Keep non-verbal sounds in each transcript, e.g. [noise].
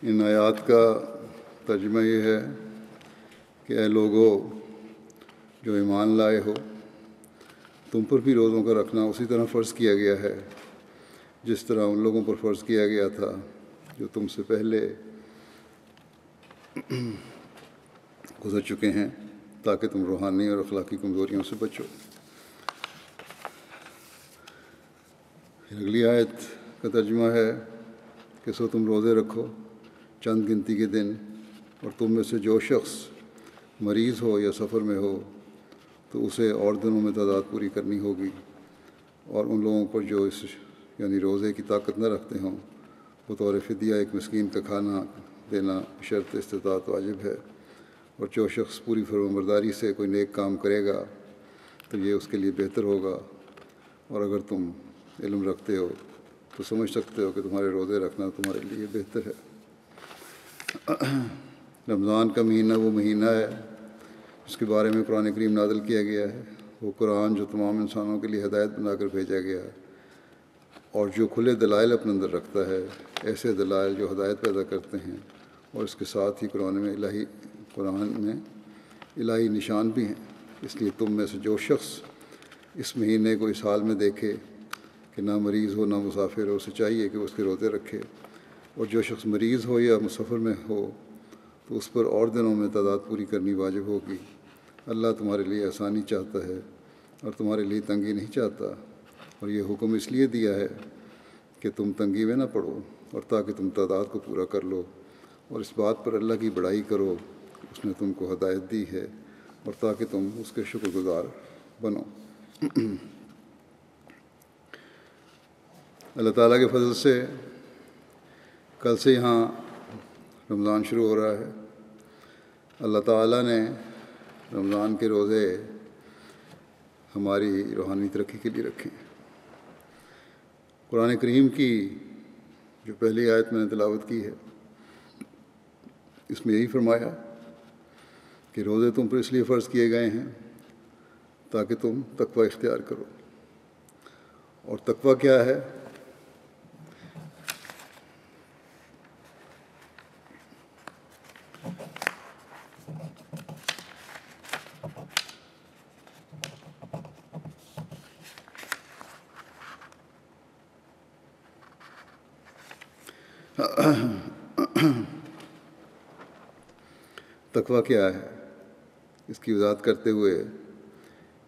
इन आयात का तर्जमा ये है कि ए लोगों, जो ईमान लाए हो, तुम पर भी रोज़ों का रखना उसी तरह फ़र्ज़ किया गया है, जिस तरह उन लोगों पर फ़र्ज़ किया गया था, जो तुमसे पहले [clears throat] गुजर चुके हैं, ताकि तुम रूहानी और अखलाकी कमज़ोरियों से बचो। अगली आयत का तर्जमा है कि सो तुम रोज़े रखो चंद गिनती के दिन और तुम में से जो शख्स मरीज़ हो या सफ़र में हो तो उसे और दिनों में तादाद पूरी करनी होगी। और उन लोगों पर जो इस, यानी रोज़े की ताकत न रखते हों वो तौर फ़िदिया एक मस्किन का खाना देना शर्त इस्तात वाजिब है। और जो शख्स पूरी फरमबरदारी से कोई नेक काम करेगा तो ये उसके लिए बेहतर होगा। और अगर तुम इल्म रखते हो तो समझ सकते हो कि तुम्हारे रोज़े रखना तुम्हारे लिए बेहतर है। [clears throat] रमज़ान का महीना, वो महीना है। जिसके बारे में कुरान करीम नादल किया गया है। वो कुरान जो तमाम इंसानों के लिए हदायत बनाकर भेजा गया है। और जो खुले दलाइल अपने अंदर रखता है, ऐसे दलाइल जो हदायत पैदा करते हैं। और इसके साथ ही कुरान में इलाही, कुरान में इलाही निशान भी हैं। इसलिए तुम में से जो शख्स इस महीने को, इस हाल में देखे कि ना मरीज़ हो, ना मुसाफिर हो, उसे चाहिए कि उसके रोज़े रखे। और जो शख्स मरीज़ हो या मुसफ़र में हो तो उस पर और दिनों में तादाद पूरी करनी वाजिब होगी। अल्लाह तुम्हारे लिए आसानी चाहता है और तुम्हारे लिए तंगी नहीं चाहता। और ये हुक्म इसलिए दिया है कि तुम तंगी में ना पड़ो और ताकि तुम तादाद को पूरा कर लो और इस बात पर अल्लाह की बड़ाई करो। उसने तुमको हदायत दी है और ताकि तुम उसके शुक्रगुजार बनो। [clears throat] अल्लाह ताला के फजल से कल से यहाँ रमज़ान शुरू हो रहा है। अल्लाह ताला ने रमज़ान के रोज़े हमारी रूहानी तरक्की के लिए रखे हैं। कुरान करीम की जो पहली आयत मैंने तलावत की है, इसमें यही फरमाया कि रोज़े तुम पर इसलिए फ़र्ज़ किए गए हैं ताकि तुम तकवा इख्तियार करो। और तकवा क्या है? [coughs] तकवा क्या है? इसकी वजात करते हुए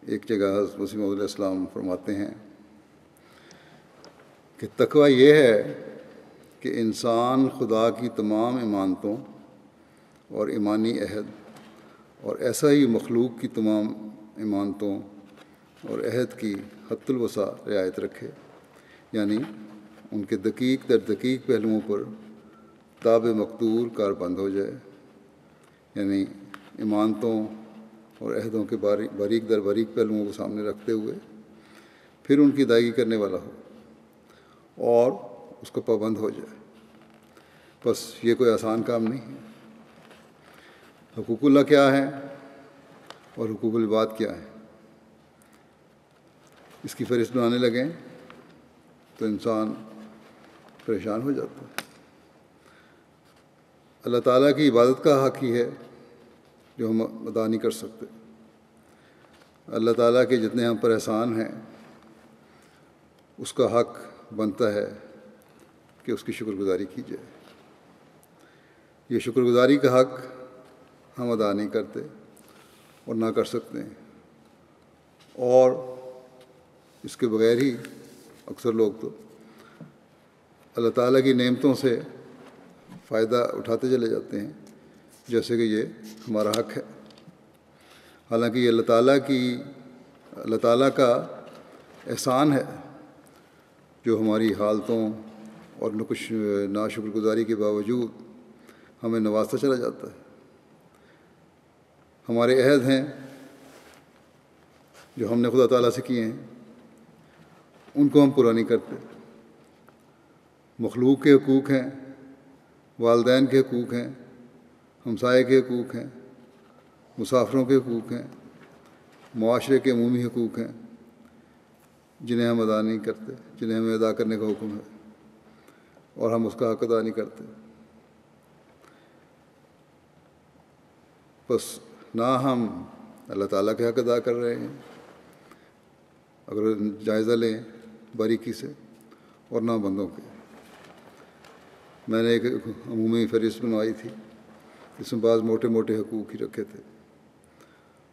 एक जगह वसीम इस्लाम फरमाते हैं कि तकवा ये है कि इंसान खुदा की तमाम इमानतों और ईमानी अहद और ऐसा ही मखलूक की तमाम इमानतों और अहद की हतुलवसा रियायत रखे। यानी उनके दकीक दर दकीक पहलुओं पर ताब मकदूर कार बंद हो जाए। यानी इमानतों और अहदों के बारी, बारीक दर बारीक पहलुओं को सामने रखते हुए फिर उनकी अदायगी करने वाला हो और उसको पाबंद हो जाए। बस ये कोई आसान काम नहीं है। हकूकुल्ला क्या है और हकूकुल बात क्या है? इसकी फहरिस्त बनाने लगें तो इंसान परेशान हो जाता है। अल्लाह ताला की इबादत का हक ही है जो हम अदा नहीं कर सकते। अल्लाह ताला के जितने हम पर एहसान हैं, उसका हक बनता है कि उसकी शुक्रगुजारी की जाए। ये शुक्रगुजारी का हक हम अदा नहीं करते और ना कर सकते और इसके बगैर ही अक्सर लोग तो अल्लाह ताला की नेमतों से फ़ायदा उठाते चले जाते हैं, जैसे कि ये हमारा हक है। हालाँकि ये अल्लाह ताला की, अल्लाह ताला का एहसान है, जो हमारी हालतों और कुछ नाशुक्रगुजारी के बावजूद हमें नवाजता चला जाता है। हमारे अहद हैं, जो हमने खुदा ताला से किए हैं, उनको हम पूरा नहीं करते मखलूक के हकूक़ हैं, वालदेन के हकूक़ हैं, हमसाए के हकूक़ हैं, मुसाफरों के हकूक़ हैं माशरे के अमूमी हकूक़ हैं, जिन्हें हम अदा नहीं करते, जिन्हें हमें अदा करने का हुक्म है, और हम उसका हक अदा नहीं करते। बस ना हम अल्लाह ताला के हक अदा कर रहे हैं, अगर जायज़ा लें बारीकी से, और ना बंदों के। मैंने एक अमूमी फहरिस्त बनवाई थी। इसमें बाज़ मोटे मोटे हकूक़ ही रखे थे।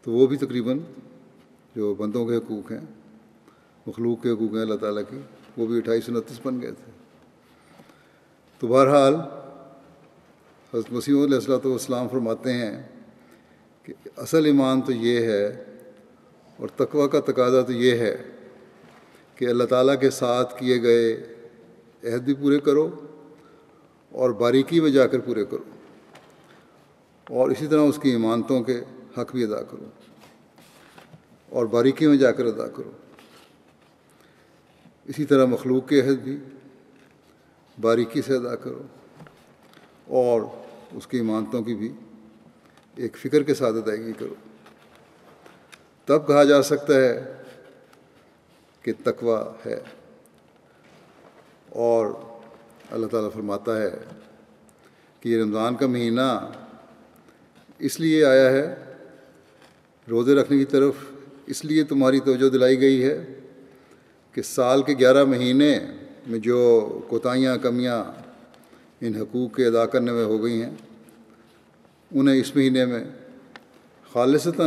तो वो भी तकरीबन जो बंदों के हकूक़ हैं, मखलूक के हकूक़ हैं, अल्लाह ताला की, वो भी अट्ठाईस उनतीस बन गए थे। तो बहरहाल, हज़रत इस्लाम फरमाते हैं कि असल ईमान तो ये है और तकवा का तकादा तो ये है कि अल्लाह ताला के साथ किए गए अहद भी पूरे करो और बारीकी में जाकर पूरे करो। और इसी तरह उसकी इमानतों के हक भी अदा करो। और बारीकी में जाकर अदा करो। इसी तरह मखलूक के अहद भी बारीकी से अदा करो। और उसकी इमानतों की भी एक फ़िक्र के साथ अदायगी करो। तब कहा जा सकता है कि तकवा है। और अल्लाह ताला फरमाता है कि ये रमज़ान का महीना इसलिए आया है, रोज़े रखने की तरफ़ इसलिए तुम्हारी तवज्जो दिलाई गई है कि साल के ग्यारह महीने में जो कोताहियाँ, कमियाँ इन हकूक़ के अदा करने में हो गई हैं, उन्हें इस महीने में खालिसता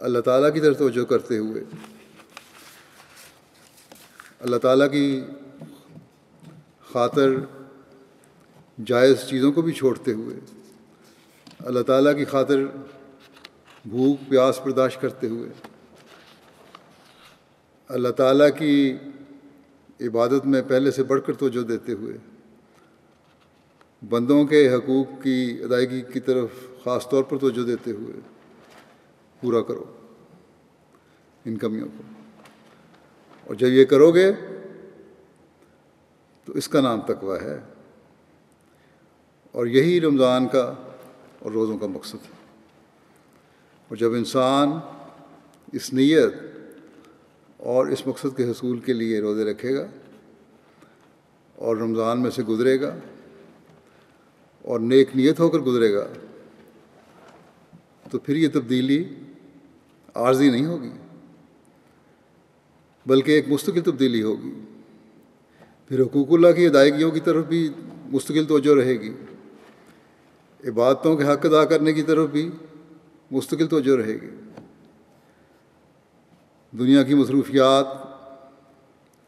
अल्लाह ताला की तरफ़ तवज्जो करते हुए, अल्लाह ताला की खातर जायज़ चीज़ों को भी छोड़ते हुए, अल्लाह ताला की खातर भूख, प्यास बर्दाश्त करते हुए, अल्लाह ताला की इबादत में पहले से बढ़कर तोजो देते हुए, बंदों के हकूक़ की अदायगी की तरफ़ ख़ास तौर पर तोजो देते हुए पूरा करो इन कमियों को। और जब ये करोगे तो इसका नाम तकवा है। और यही रमज़ान का और रोज़ों का मकसद है। और जब इंसान इस नीयत और इस मकसद के हसूल के लिए रोज़े रखेगा और रमज़ान में से गुज़रेगा और नेक नीयत होकर गुज़रेगा तो फिर ये तब्दीली आर्जी नहीं होगी, बल्कि एक मुस्तकिल तब्दीली होगी। फिर हकूक़ुल्ला की अदायगियों की तरफ़ भी मुस्तकिल तोजो रहेगी। इबादतों के हक अदा करने की तरफ़ भी मुस्तकिल तोजो रहेगी। दुनिया की मसरूफियात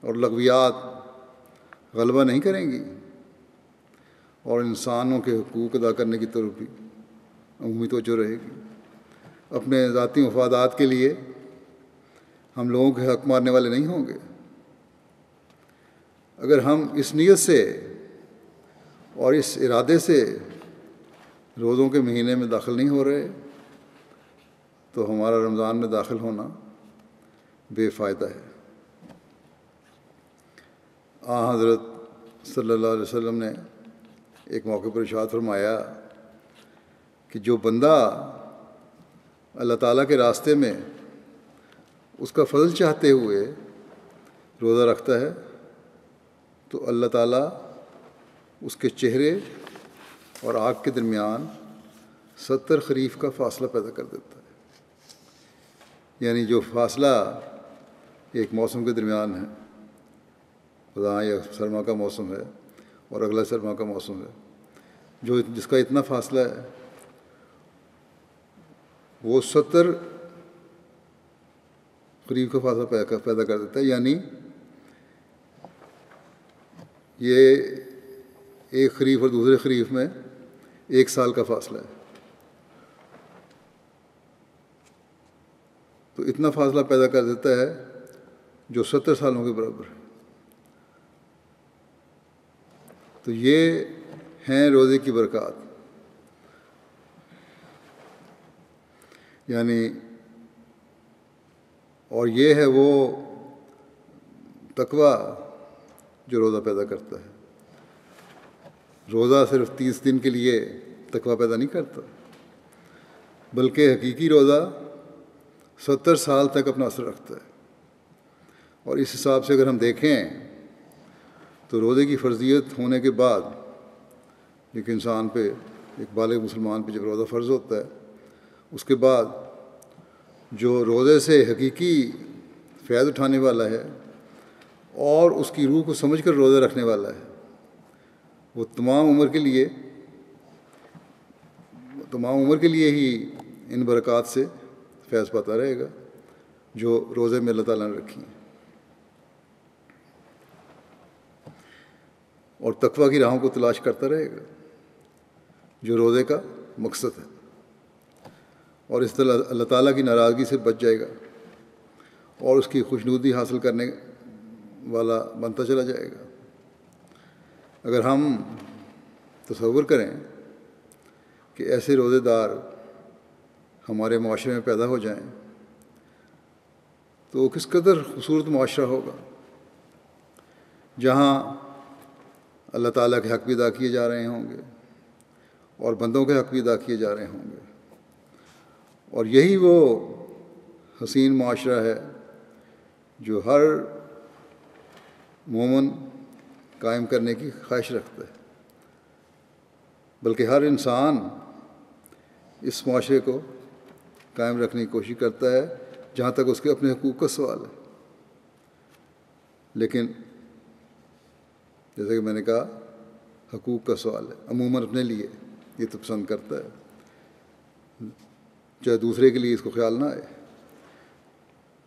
और लगवियात गलबा नहीं करेंगी और इंसानों के हकूक़ अदा करने की तरफ़ भी उम्मीद तोजो रहेगी। अपने ज़ाती मफादात के लिए हम लोगों के हक मारने वाले नहीं होंगे। अगर हम इस नीयत से और इस इरादे से रोज़ों के महीने में दाखिल नहीं हो रहे तो हमारा रमज़ान में दाखिल होना बेफ़ायदा है। आ, हज़रत सल्लल्लाहु अलैहि वसल्लम ने एक मौके पर इशाद फरमाया कि जो बंदा अल्लाह ताला के रास्ते में उसका फजल चाहते हुए रोज़ा रखता है तो अल्लाह ताला उसके चेहरे और आग के दरमियान सत्तर खरीफ का फासला पैदा कर देता है। यानी जो फासला एक मौसम के दरमियान है, खुदा या सरमा का मौसम है और अगला सरमा का मौसम है, जो जिसका इतना फासला है, वो सत्तर करीब का फासला पैदा कर देता है। यानी ये एक खरीफ और दूसरे खरीफ में एक साल का फासला है। तो इतना फासला पैदा कर देता है जो सत्तर सालों के बराबर है। तो ये हैं रोज़े की बरक़ात। यानी और ये है वो तकवा जो रोज़ा पैदा करता है। रोज़ा सिर्फ़ तीस दिन के लिए तकवा पैदा नहीं करता, बल्कि हकीकी रोज़ा सत्तर साल तक अपना असर रखता है। और इस हिसाब से अगर हम देखें तो रोज़े की फ़र्जियत होने के बाद एक इंसान पे, एक बालग मुसलमान पे जब रोज़ा फ़र्ज़ होता है, उसके बाद जो रोज़े से हकीकी फ़ैज़ उठाने वाला है और उसकी रूह को समझ कर रोज़ा रखने वाला है। वो तमाम उम्र के लिए, तमाम उम्र के लिए ही इन बरक़ात से फैज़ पाता रहेगा, जो रोज़े में अल्लाह ताला ने रखी हैं। और तकवा की राहों को तलाश करता रहेगा, जो रोज़े का मकसद है। और इस तरह अल्लाह ताला की नाराज़गी से बच जाएगा और उसकी खुशनुदी हासिल करने वाला बनता चला जाएगा। अगर हम तस्वुर करें कि ऐसे रोज़ेदार हमारे माशरे में पैदा हो जाएँ तो किस कदर खूबसूरत माशरा होगा, जहाँ अल्लाह ताला के हक़ भी अदा किए जा रहे होंगे और बंदों के हक़ भी अदा किए जा रहे होंगे। और यही वो हसीन माशरा है जो हर मोमन कायम करने की ख्वाहिश रखता है। बल्कि हर इंसान इस माशरे को कायम रखने की कोशिश करता है, जहाँ तक उसके अपने हकूक़ का सवाल है। लेकिन जैसे कि मैंने कहा, हकूक़ का सवाल है। अमूमन अपने लिए ये तो पसंद करता है। चाहे दूसरे के लिए इसको ख्याल ना आए।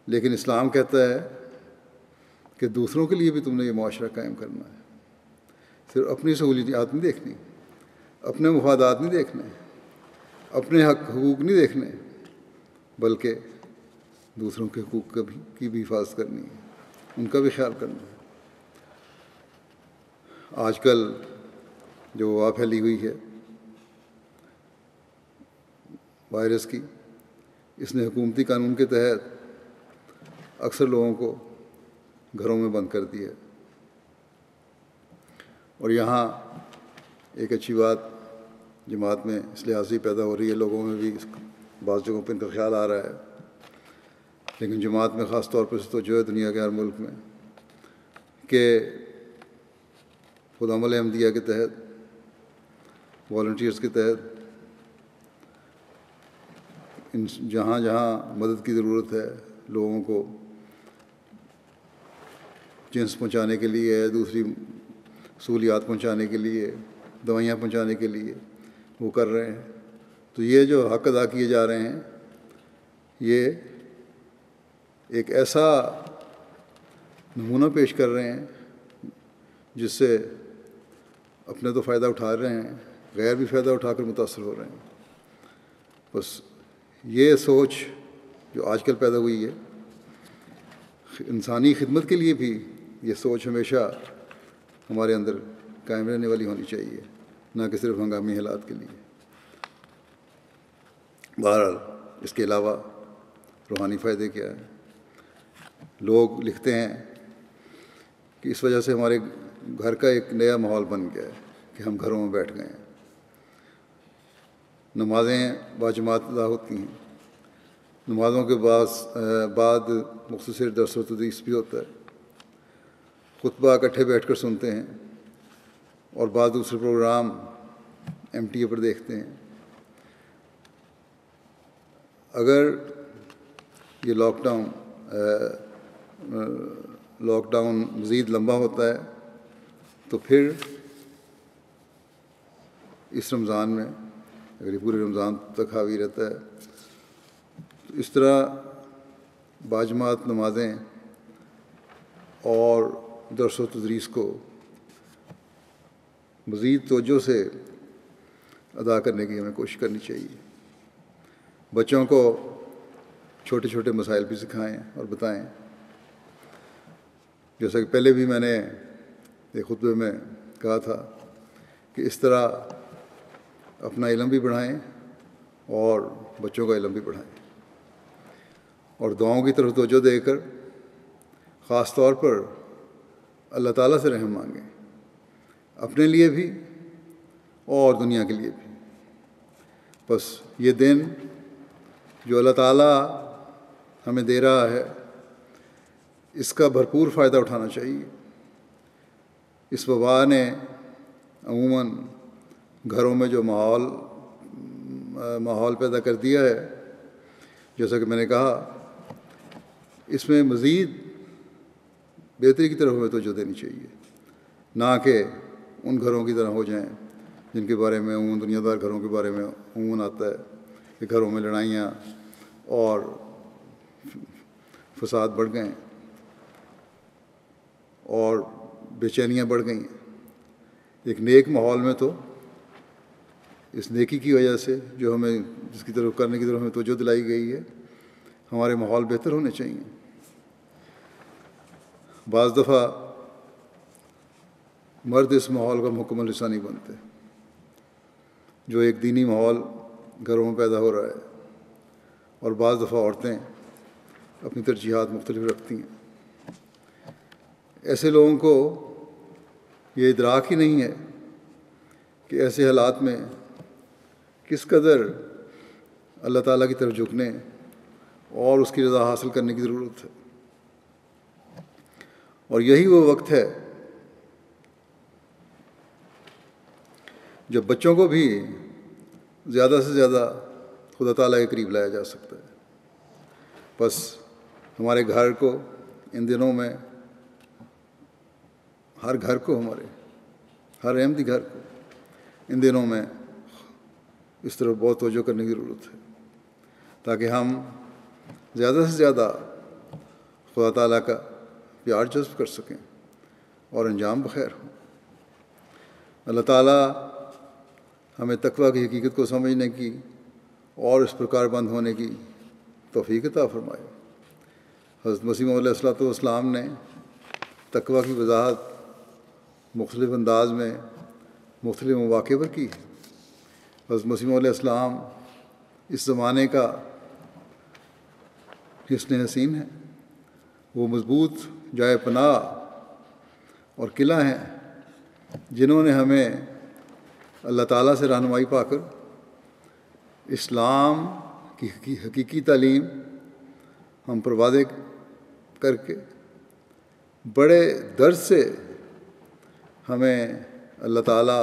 लेकिन इस्लाम कहता है कि दूसरों के लिए भी तुमने ये माशरा कायम करना है। सिर्फ़ अपनी सहूलियात नहीं देखनी, अपने मफादात नहीं देखने, अपने हक, हकूक़ नहीं देखने, बल्कि दूसरों के हकूक़ का भी, की भी हिफाजत करनी है, उनका भी ख्याल करना है। आजकल जो वबा फैली हुई है वायरस की, इसने हुकूमती कानून के तहत अक्सर लोगों को घरों में बंद कर दिया और यहाँ एक अच्छी बात, जमात में इस लिहाज पैदा हो रही है, लोगों में भी बाज़ जगहों पर इनका ख्याल आ रहा है। लेकिन जमात में ख़ास तौर पर तो जो है दुनिया के हर मुल्क में, कि खुदामल अहमदिया के तहत वॉल्टियर्स के तहत, इन जहाँ जहाँ मदद की ज़रूरत है लोगों को जिन्स पहुँचाने के लिए, दूसरी सहूलियात पहुँचाने के लिए, दवाइयाँ पहुँचाने के लिए वो कर रहे हैं। तो ये जो हक अदा किए जा रहे हैं, ये एक ऐसा नमूना पेश कर रहे हैं, जिससे अपने तो फ़ायदा उठा रहे हैं, गैर भी फ़ायदा उठाकर मुतासर हो रहे हैं। बस ये सोच जो आजकल पैदा हुई है, इंसानी खिदमत के लिए भी ये सोच हमेशा हमारे अंदर कायम रहने वाली होनी चाहिए, ना कि सिर्फ़ हंगामी हालात के लिए। बहरहाल, इसके अलावा रूहानी फ़ायदे क्या हैं? लोग लिखते हैं कि इस वजह से हमारे घर का एक नया माहौल बन गया है कि हम घरों में बैठ गए हैं। नमाज़ें बाजमात अदा होती हैं। नमाज़ों के बाद बाद मुख्तर दरसतदीस भी होता है। खुतबा इकट्ठे बैठ कर सुनते हैं और बाद दूसरे प्रोग्राम एम पर देखते हैं। अगर ये लॉकडाउन लॉकडाउन मज़ीद लंबा होता है तो फिर इस रमज़ान में, अगर ये पूरे रमज़ान तक हावी रहता है तो इस तरह बाजमात नमाजें और दरस तदरीस को मज़ीद तोजो से अदा करने की हमें कोशिश करनी चाहिए। बच्चों को छोटे छोटे मसाइल भी सिखाएँ और बताएँ। जैसा कि पहले भी मैंने एक खुतबे में कहा था कि इस तरह अपना इलम भी बढ़ाएँ और बच्चों का इलम भी बढ़ाएँ। और दुआओं की तरफ़ तोजो देकर ख़ास तौर पर अल्लाह ताला से रहम मांगें, अपने लिए भी और दुनिया के लिए भी। बस ये दिन जो अल्लाह ताला हमें दे रहा है, इसका भरपूर फ़ायदा उठाना चाहिए। इस वबा ने अमूमन घरों में जो माहौल माहौल पैदा कर दिया है, जैसा कि मैंने कहा, इसमें मज़ीद बेहतरी की तरफ़ हमें तोजह देनी चाहिए। ना कि उन घरों की तरह हो जाएँ, जिनके बारे में, उन दुनियादार घरों के बारे में उमून आता है कि घरों में लड़ाइयाँ और फसाद बढ़ गए और बेचैनियाँ बढ़ गई। एक नेक माहौल में तो इस नेकी की वजह से जो हमें, जिसकी तरफ़ करने की तरफ़ हमें तोजह दिलाई गई है, हमारे माहौल बेहतर होने चाहिए। बाज़ दफ़ा मर्द इस माहौल का मुकम्मल हिस्सा नहीं बनते। जो एक दीनी माहौल घरों में पैदा हो रहा है और बाज़ दफ़ा औरतें अपनी तरजीहत मुख्तलिफ़ रखती हैं। ऐसे लोगों को ये इदराक ही नहीं है कि ऐसे हालात में किस कदर अल्लाह ताला की तरफ़ झुकने और उसकी रज़ा हासिल करने की ज़रूरत है। और यही वो वक्त है जब बच्चों को भी ज़्यादा से ज़्यादा खुदा ताला के करीब लाया जा सकता है। बस हमारे घर को, इन दिनों में, हर घर को हमारे, हर अहमदी घर को, इन दिनों में इस तरफ़ बहुत तोजो करने की ज़रूरत है, ताकि हम ज़्यादा से ज़्यादा खुदा ताला का प्यार जज्ब कर सकें और अंजाम बखैर हो। अल्लाह ताला हमें तकवा की हकीकत को समझने की और इस प्रकार बंद होने की तोफ़ी अता फरमाए। हज़रत मसीम सलाम ने तकवा की वजाहत मुख्तलिफ़ अंदाज में मुख्तलिफ़ मौक़े पर की हज़रत मसीम इस ज़माने का हिसन हसीन है। वो मज़बूत जाए पनाह और किला हैं जिन्होंने हमें अल्लाह ताला से रहनुमाई पाकर इस्लाम की हकीकी तालीम हम पर वादे करके बड़े दर्द से हमें अल्लाह ताला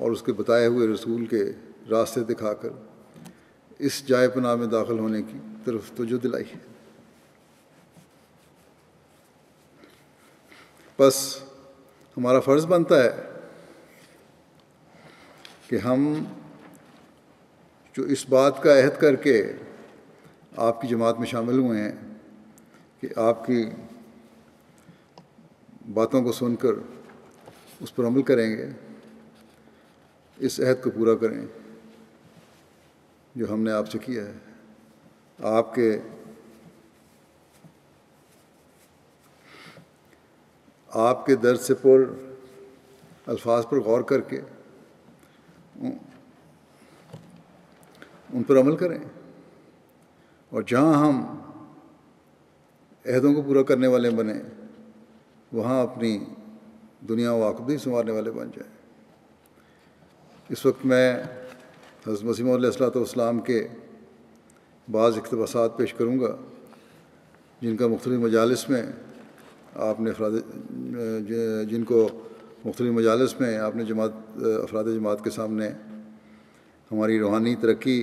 और उसके बताए हुए रसूल के रास्ते दिखाकर इस जाय पनाह में दाखिल होने की तरफ़ तोजो दिलाई है। बस हमारा फ़र्ज़ बनता है कि हम जो इस बात का अहद करके आपकी जमात में शामिल हुए हैं कि आपकी बातों को सुनकर उस पर अमल करेंगे, इस अहद को पूरा करें जो हमने आपसे किया है। आपके आपके दर्द से पुर अल्फाज पर गौर करके उन- पर अमल करें। और जहाँ हम अहदों को पूरा करने वाले बने, वहाँ अपनी दुनिया व आखिरत संवारने वाले बन जाए। इस वक्त मैं हज़रत मसीम के बाज़ इकतबासात पेश करूँगा, जिनका मुख्तलि मजालस में आपने जिनको मुख्तलि मजालस में आपने जमात अफराद जमात के सामने हमारी रूहानी तरक्की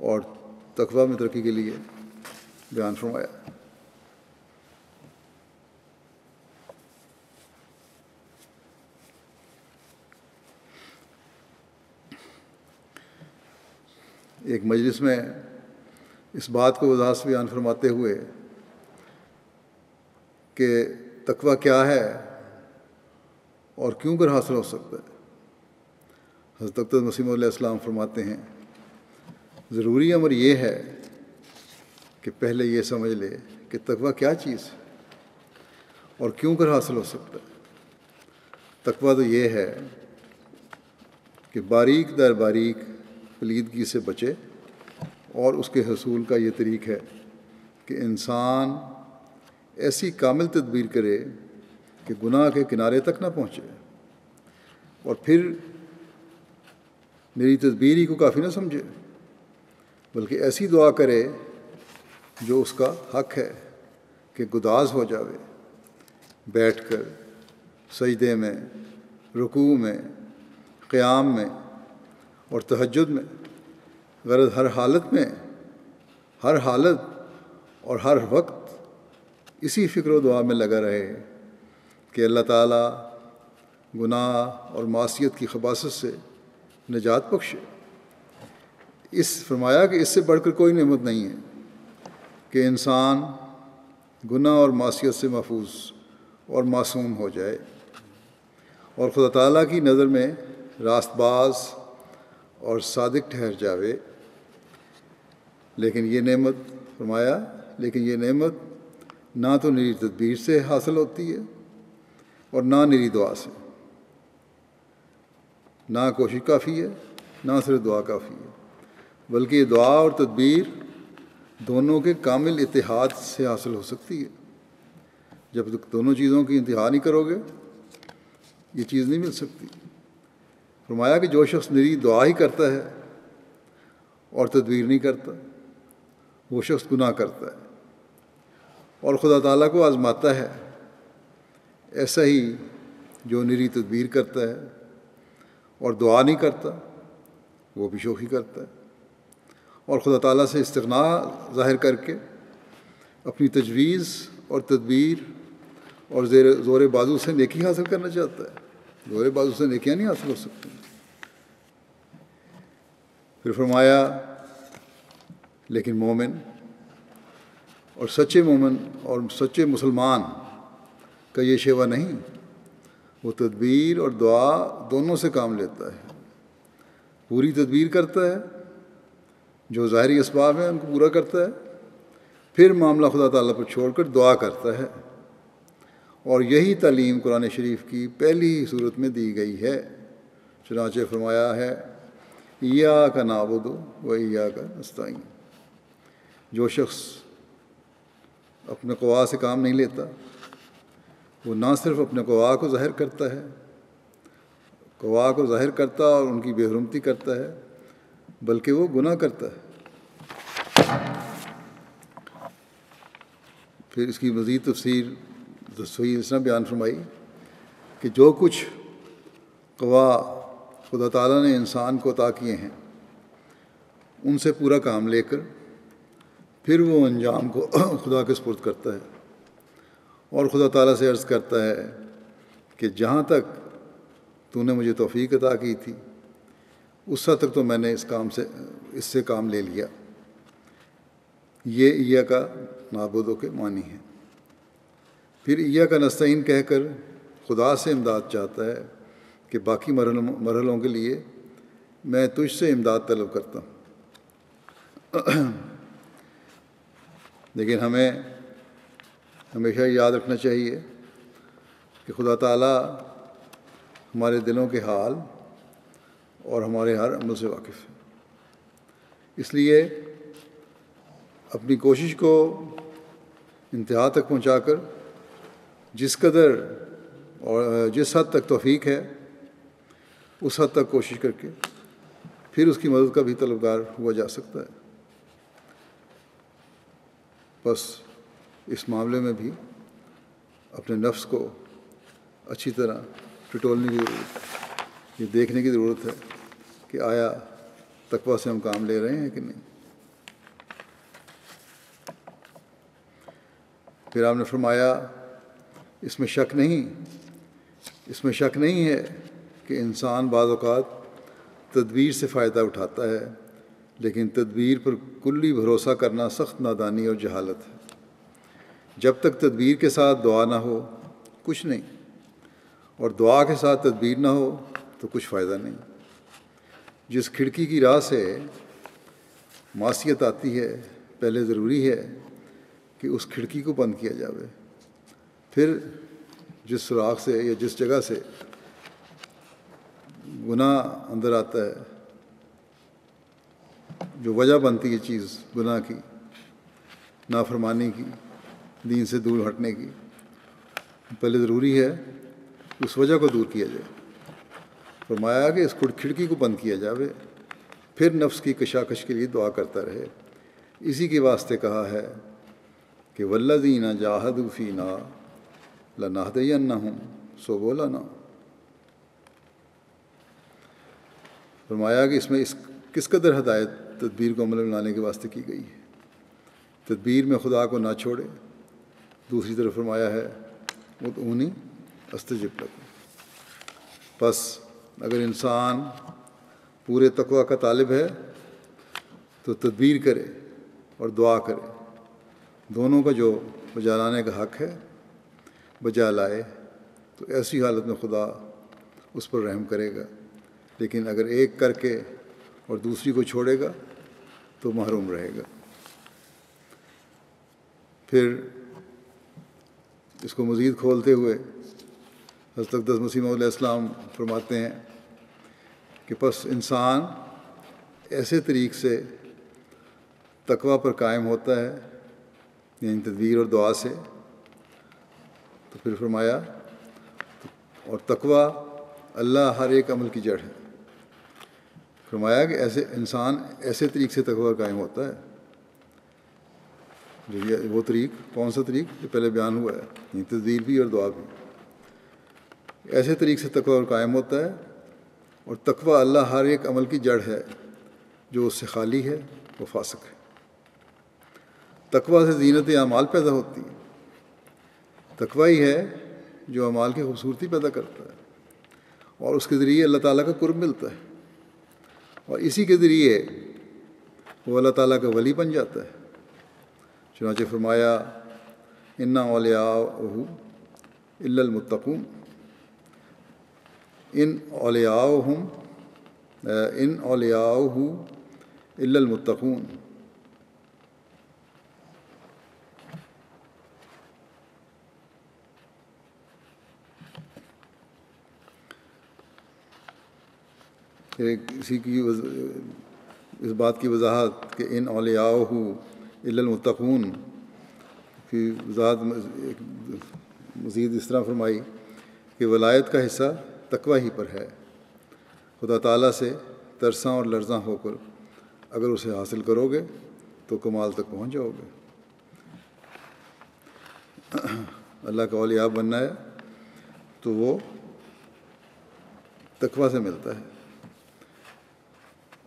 और तकवा में तरक्की के लिए बयान फरमाया। एक मजलिस में इस बात को वजाहत से बयान फरमाते हुए कि तकवा क्या है? और क्यों कर हासिल हो सकता है? हज़रत अख्तर इस्लाम फरमाते हैं, ज़रूरी अमर ये है कि पहले ये समझ ले कि तकवा क्या चीज़ है और क्यों कर हासिल हो सकता है। तकवा तो ये है कि बारीक दर बारीक पलीदगी से बचे और उसके हसूल का ये तरीक है कि इंसान ऐसी कामिल तदबीर करे कि गुनाह के किनारे तक ना पहुँचे। और फिर मेरी तदबीर ही को काफ़ी ना समझे, बल्कि ऐसी दुआ करे जो उसका हक है कि गुदाज हो जावे। बैठकर सजदे में, रुकू में, क़याम में और तहज्जुद में गरज हर हालत में, हर हालत और हर वक्त इसी फ़िक्र दुआ में लगा रहे कि अल्लाह ताला गुनाह और मासीत की खबासत से निजात बख्शे। इस फरमाया कि इससे बढ़कर कोई नेमत नहीं है कि इंसान गुनाह और मासीत से महफूज और मासूम हो जाए। और खुदा ताला की नज़र में रास्तबाज और सादिक ठहर जावे। लेकिन ये नेमत, फरमाया, लेकिन ये नेमत ना तो निरी तदबीर से हासिल होती है और ना निरी दुआ से। ना कोशिश काफ़ी है, ना सिर्फ़ दुआ काफ़ी है, बल्कि दुआ और तदबीर दोनों के कामिल इतिहाद से हासिल हो सकती है। जब तक दोनों चीज़ों की इंतहा नहीं करोगे, ये चीज़ नहीं मिल सकती। फरमाया कि जो शख्स निरी दुआ ही करता है और तदबीर नहीं करता, वो शख्स गुनाह करता है। और खुदा ताला को आजमाता है। ऐसा ही जो निरी तदबीर करता है और दुआ नहीं करता, वो भी शोखी करता है। और खुदा ताला से इस्तगना ज़ाहिर करके अपनी तजवीज़ और तदबीर और जेर, ज़ोर बाजू से नेकी हासिल करना चाहता है। ज़ोर बाजू से नेकियाँ नहीं हासिल हो सकती। फिर फरमाया, लेकिन मोमिन और सच्चे मोमिन और सच्चे मुसलमान का ये शेवा नहीं, वो तदबीर और दुआ दोनों से काम लेता है। पूरी तदबीर करता है, जो ज़ाहरी इसबाब हैं, उनको पूरा करता है। फिर मामला खुदा ताला पर छोड़कर दुआ करता है। और यही तालीम कुरान शरीफ की पहली सूरत में दी गई है। चुनाचे फरमाया है या का नाबुदो व या का नस्ताइन जो शख्स अपने कवा से काम नहीं लेता। वो ना सिर्फ़ अपने कवा को ज़ाहिर करता है कवा को ज़ाहिर करता और उनकी बेहरमती करता है, बल्कि वो गुनाह करता है। फिर इसकी मज़ीद तफसीर सही इसने बयान फरमाई कि जो कुछ कवा खुदा ताला ने इंसान को अता किए हैं, उनसे पूरा काम लेकर फिर वो अंजाम को [clears throat] खुदा के स्पुर्द करता है। और खुदा ताला से अर्ज़ करता है कि जहाँ तक तूने मुझे तौफीक अता की थी, उस हद तक तो मैंने इस काम से, इससे काम ले लिया। ये ईया का नाबुदों के मानी है। फिर ईया का नस्तीन कहकर खुदा से इमदाद चाहता है कि बाकी मरहलों मरहलों के लिए मैं तुझसे इमदाद तलब करता हूँ। [clears throat] लेकिन हमें हमेशा याद रखना चाहिए कि खुदा ताला हमारे दिलों के हाल और हमारे हर अमल से वाकिफ़ है। इसलिए अपनी कोशिश को इंतहा तक पहुँचा कर जिस कदर और जिस हद तक तौफीक है, उस हद तक कोशिश करके फिर उसकी मदद का भी तलबगार हुआ जा सकता है। बस इस मामले में भी अपने नफ्स को अच्छी तरह टटोलने की ज़रूरत ये देखने की ज़रूरत है कि आया तकवा से हम काम ले रहे हैं कि नहीं। फिर आपने फरमाया, इसमें शक नहीं, इसमें शक नहीं है कि इंसान बाज़ात तदबीर से फ़ायदा उठाता है। लेकिन तदबीर पर कुल्ली भरोसा करना सख्त नादानी और जहालत है। जब तक तदबीर के साथ दुआ ना हो, कुछ नहीं। और दुआ के साथ तदबीर ना हो तो कुछ फ़ायदा नहीं। जिस खिड़की की राह से मासीत आती है, पहले ज़रूरी है कि उस खिड़की को बंद किया जाए फिर जिस सुराख से या जिस जगह से गुनाह अंदर आता है जो वजह बनती है चीज़, गुनाह की, नाफरमानी की, दीन से दूर हटने की, पहले ज़रूरी है उस वजह को दूर किया जाए। फरमाया कि इस खिड़की को बंद किया जाए फिर नफ्स की कशाकश के लिए दुआ करता रहे। इसी के वास्ते कहा है कि वल्लदीना जाहदूफ़ीना लनाहदयन हूँ सो बोला ना। फरमाया कि इसमें इस, किस कदर हदायत तदबीर को अमल में लाने के वास्ते की गई है। तदबीर में खुदा को ना छोड़े, दूसरी तरफ़ फरमाया है, वो तो ऊनी अस्तजिब बस, अगर इंसान पूरे तकवा का तालिब है तो तदबीर करे और दुआ करे। दोनों का जो बजा लाने का हक है, बजा लाए तो ऐसी हालत में खुदा उस पर रहम करेगा। लेकिन अगर एक करके और दूसरी को छोड़ेगा तो महरूम रहेगा। फिर इसको मज़ीद खोलते हुए हज़रत दस मसीम फरमाते हैं कि बस इंसान ऐसे तरीक से तकवा पर कायम होता है, यानी तदबीर और दुआ से। तो फिर फरमाया, और तकवा अल्लाह हर एक अमल की जड़ है। फरमाया कि ऐसे इंसान ऐसे तरीक से तकवा कायम होता है। जो ये, वो तरीक, कौन सा तरीक? जो पहले बयान हुआ है। तदबीर भी और दुआ भी। ऐसे तरीक से तकवा कायम होता है और तकवा अल्लाह हर एक अमल की जड़ है, जो उससे खाली है, वो फासक है। तकवा से जीनत अमाल पैदा होती है। तकवा ही है जो अमाल की खूबसूरती पैदा करता है और उसके ज़रिए अल्लाह ताला का कुर्ब मिलता है। और इसी के ज़रिए वो अल्लाह ताला का वली बन जाता है। चुनाच फरमाया, इन्ना औलियाहू इल्लल्मुत्तकून इन औलियाहम इन औलियाहू इल्लल्मुत्तकून इसी की इस बात की वजाहत कि इन औलियाहू इल्लल्मुत्तकून की वजाहत मज़ीद इस तरह फरमाई कि वलायत का हिस्सा तकवा ही पर है। खुदा ताला से तरसा और लर्जा होकर अगर उसे हासिल करोगे तो कमाल तक पहुँच जाओगे। अल्लाह का औलिया बनना है तो वो तकवा से मिलता है।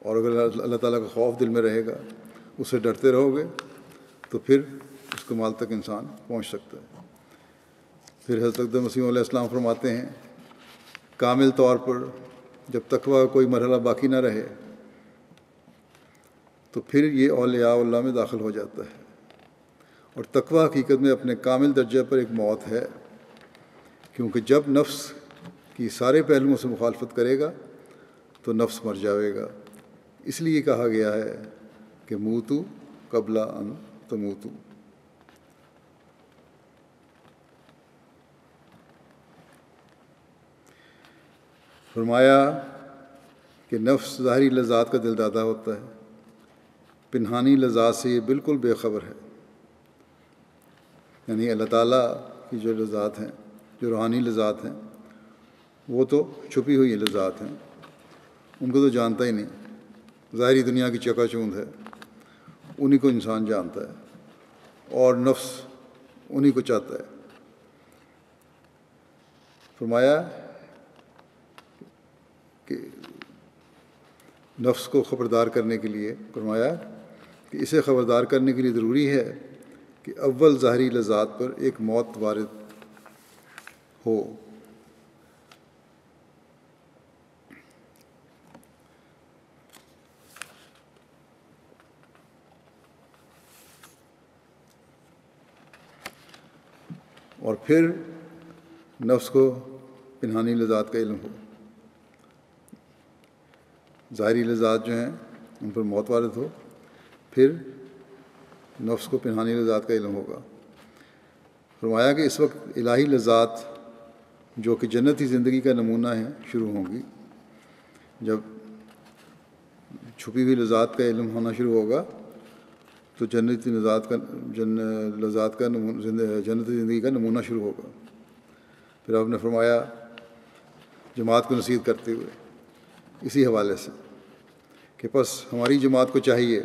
और अगर अल्लाह ताला का खौफ दिल में रहेगा, उससे डरते रहोगे तो फिर उस कमाल तक इंसान पहुँच सकता है। फिर हज़रत मसीम फरमाते हैं, कामिल तौर पर जब तकवा कोई मरहला बाकी ना रहे तो फिर ये औलिया में दाखिल हो जाता है। और तकवा हकीकत में अपने कामिल दर्जे पर एक मौत है, क्योंकि जब नफ्स की सारे पहलुओं से मुखालफत करेगा तो नफ्स मर जाएगा। इसलिए कहा गया है कि मूतु कबला अन तमूतु फरमाया कि नफ्स ज़ाहरी लज़ात का दिलदादा होता है। पिनहानी लज़ात से ये बिल्कुल बेखबर है। यानी अल्लाह ताला की जो लज़ात हैं, जो रूहानी लज़ात हैं, वो तो छुपी हुई लज़ात हैं। उनको तो जानता ही नहीं। ज़ाहरी दुनिया की चकाचूंद है, उन्हीं को इंसान जानता है और नफ्स उन्हीं को चाहता है। फरमाया कि नफ्स को ख़बरदार करने के लिए, फरमाया कि इसे ख़बरदार करने के लिए ज़रूरी है कि अव्वल ज़ाहरी लज़ात पर एक मौत वारद हो। और फिर नफ्स को पिनहानी लज़ात का इल्म हो। ज़ाहरी लज़ात जो हैं, उन पर मौत वारद हो, फिर नफ्स को पिनहानी लज़ात का इल्म होगा। फरमाया कि इस वक्त इलाही लज़ात जो कि जन्नती ज़िंदगी का नमूना है, शुरू होंगी। जब छुपी हुई लज़ात का इल्म होना शुरू होगा तो जन्नती लज़ात का, जन लज़ात का जन्नती ज़िंदगी का नमूना शुरू होगा। फिर आपने फरमाया, जमात को नसीहत करते हुए। इसी हवाले से कि बस हमारी जमात को चाहिए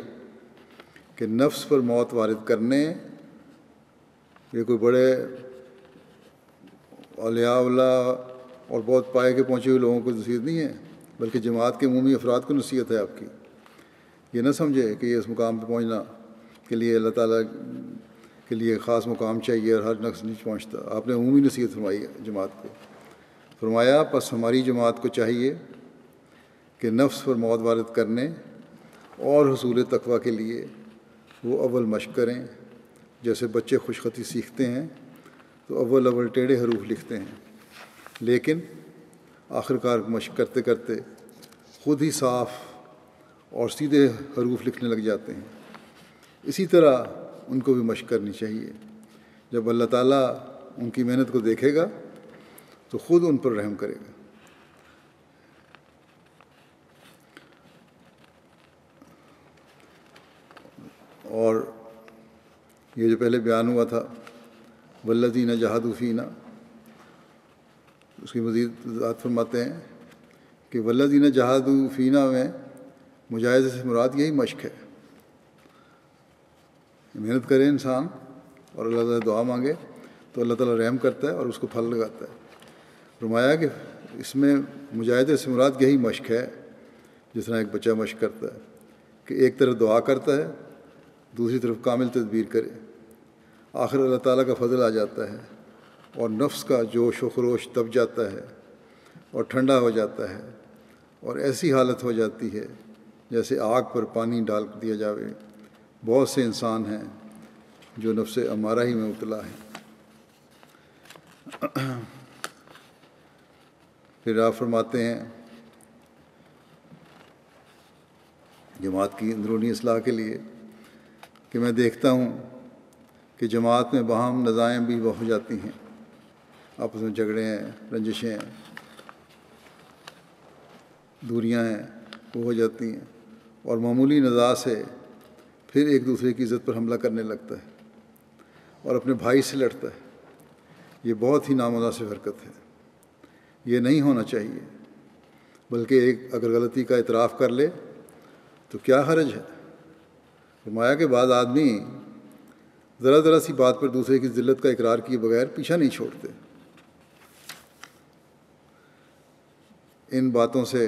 कि नफ्स पर मौत वारद करने, ये कोई बड़े अलियावला और बहुत पाए के पहुँचे हुए लोगों को नसीहत नहीं है, बल्कि जमात के उमूमी अफराद को नसीहत है आपकी। ये ना समझे कि ये इस मुकाम पर पहुँचना के लिए अल्लाह ताला के लिए ख़ास मुकाम चाहिए और हर नफ्स नहीं पहुँचता। आपने उमूमी नसीहत फरमाई जमात को। फरमाया, बस हमारी जमात को चाहिए कि नफ्स पर मौत वारद करने और हसूल तकवा के लिए वो अव्वल मशक करें। जैसे बच्चे खुशखती सीखते हैं तो अव्वल अव्वल टेढ़े हरूफ लिखते हैं। लेकिन आखिरकार मशक करते करते ख़ुद ही साफ़ और सीधे हरूफ लिखने लग जाते हैं। इसी तरह उनको भी मशक करनी चाहिए। जब अल्लाह ताला उनकी मेहनत को देखेगा तो ख़ुद उन पर रहम करेगा। और ये जो पहले बयान हुआ था वल्लदीन जहादूफ़ीना उसकी मज़ीद ज़ात फरमाते हैं कि वल्लदीन जहादूफ़ीना में मुजाहिद से मुराद यही मश्क है। मेहनत करे इंसान और अल्लाह ताला दुआ मांगे तो अल्लाह ताला रहम करता है और उसको फल लगाता है। फरमाया कि इसमें मुजाहिद से मुराद यही मश्क है, जिस तरह एक बच्चा मश्क करता है, कि एक तरफ़ दुआ करता है, दूसरी तरफ़ कामिल तदबीर करे। आखिर अल्लाह ताला का फजल आ जाता है और नफ्स का जोश व खरोश दब जाता है और ठंडा हो जाता है और ऐसी हालत हो जाती है जैसे आग पर पानी डाल दिया जावे। बहुत से इंसान हैं जो नफ्स अमारा ही में उतला है। फिर आप फरमाते हैं, जमात की अंदरूनी असलाह के लिए कि मैं देखता हूँ कि जमात में बहम नज़ाएँ भी हो जाती हैं। आपस में झगड़े हैं, रंजिशें हैं, दूरियाँ हैं, वो हो जाती हैं। और मामूली नज़ा से फिर एक दूसरे की इज़्ज़त पर हमला करने लगता है और अपने भाई से लड़ता है। ये बहुत ही नामुनासिब हरकत है। ये नहीं होना चाहिए, बल्कि एक अगर गलती का इतराफ़ कर ले तो क्या हरज है? फरमाया के बाद आदमी ज़रा ज़रा सी बात पर दूसरे की ज़िल्लत का इकरार किए बगैर पीछा नहीं छोड़ते। इन बातों से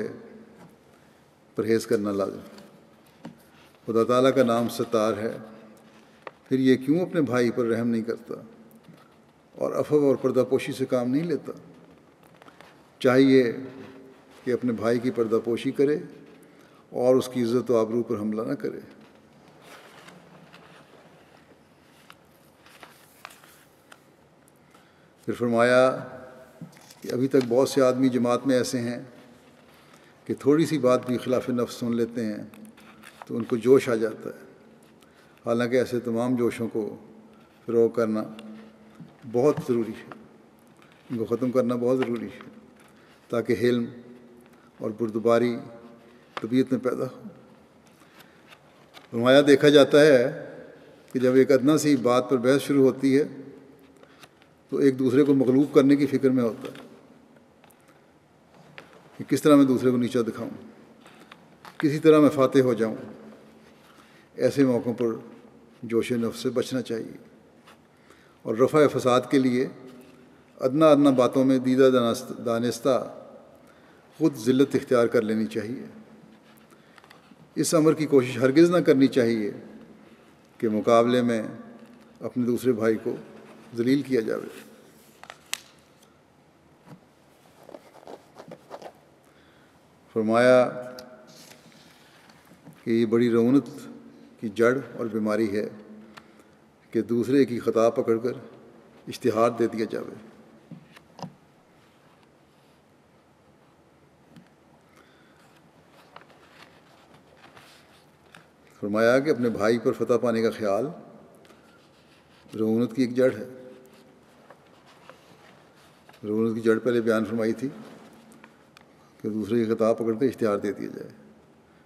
परहेज़ करना लाजम। खुदा ताला का नाम सतार है। फिर ये क्यों अपने भाई पर रहम नहीं करता? और अफव और पर्दापोशी से काम नहीं लेता? चाहिए कि अपने भाई की पर्दापोशी करे और उसकी इज़्ज़त व आबरू पर हमला ना करे। फिर फरमाया कि अभी तक बहुत से आदमी जमात में ऐसे हैं कि थोड़ी सी बात भी खिलाफ नफ्स सुन लेते हैं। तो उनको जोश आ जाता है। हालाँकि ऐसे तमाम जोशों को फ़रोग करना बहुत ज़रूरी है। इनको ख़त्म करना बहुत ज़रूरी है, ताकि हिल्म और बुरदबारी तबीयत में पैदा हो। फरमाया, देखा जाता है कि जब एक अदना सी बात पर बहस शुरू होती है तो एक दूसरे को मकलूब करने की फ़िक्र में होता है कि किस तरह मैं दूसरे को नीचा दिखाऊँ, किसी तरह मैं फातह हो जाऊँ। ऐसे मौक़ों पर जोश नफ्स से बचना चाहिए। और रफ़ा फसाद के लिए अदना अदना बातों में दीदा दानस्ता ख़ुद ज़िल्त इख्तियार कर लेनी चाहिए। इस अमर की कोशिश हरगिज़ ना करनी चाहिए कि मुकाबले में अपने दूसरे भाई को जलील किया जाए फरमाया कि ये बड़ी रौनत की जड़ और बीमारी है कि दूसरे की ख़ता पकड़कर इश्तिहार दे दिया जाए फरमाया कि अपने भाई पर फतह पाने का ख्याल रऊनत की एक जड़ है। रऊनत की जड़ पहले बयान फरमाई थी कि दूसरे की खिताब पकड़ कर इश्तहार दे दिया जाए।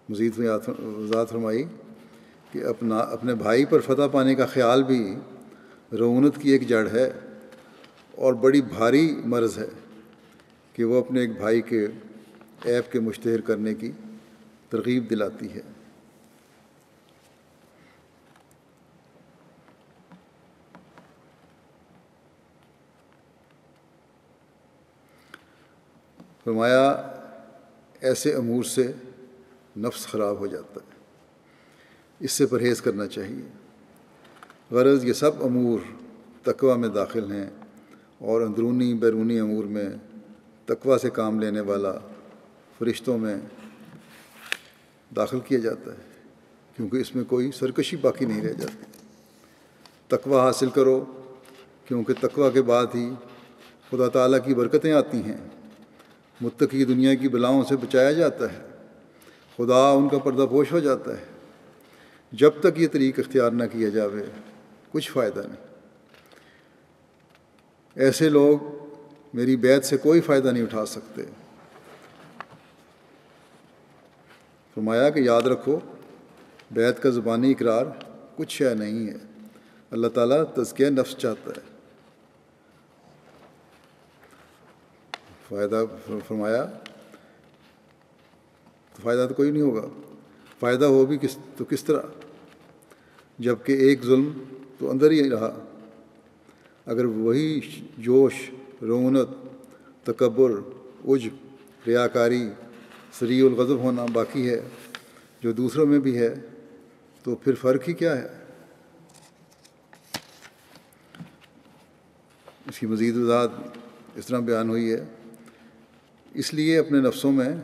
मज़ीद में वजात फरमाई कि अपना, अपने भाई पर फतह पाने का ख्याल भी रऊनत की एक जड़ है और बड़ी भारी मर्ज़ है कि वह अपने एक भाई के ऐप के मुश्तहर करने की तरगीब दिलाती है। फरमाया, ऐसे अमूर से नफ्स ख़राब हो जाता है। इससे परहेज़ करना चाहिए। गरज़ ये सब अमूर तकवा में दाखिल हैं और अंदरूनी बैरूनी अमूर में तकवा से काम लेने वाला फरिश्तों में दाखिल किया जाता है, क्योंकि इसमें कोई सरकशी बाकी नहीं रह जाती। तकवा हासिल करो, क्योंकि तकवा के बाद ही खुदा ताला की बरकतें आती हैं। मुत्तकी दुनिया की बलाओं से बचाया जाता है। खुदा उनका पर्दापोश हो जाता है। जब तक ये तरीक इख्तियार ना किया जावे, कुछ फ़ायदा नहीं। ऐसे लोग मेरी बैत से कोई फ़ायदा नहीं उठा सकते। फरमाया कि याद रखो, बैत का ज़ुबानी इकरार कुछ शय नहीं है। अल्लाह ताला तज़किया नफ्स चाहता है। फ़ायदा, फरमाया तो फ़ायदा तो कोई नहीं होगा। फ़ायदा हो भी किस तो किस तरह? जबकि एक जुल्म तो अंदर ही रहा। अगर वही जोश रौनत तकबर उज रियाकारी सरील गज़ब होना बाकी है, जो दूसरों में भी है तो फिर फ़र्क ही क्या है? इसकी मज़ीद वजात इस तरह बयान हुई है। इसलिए अपने नफ्सों में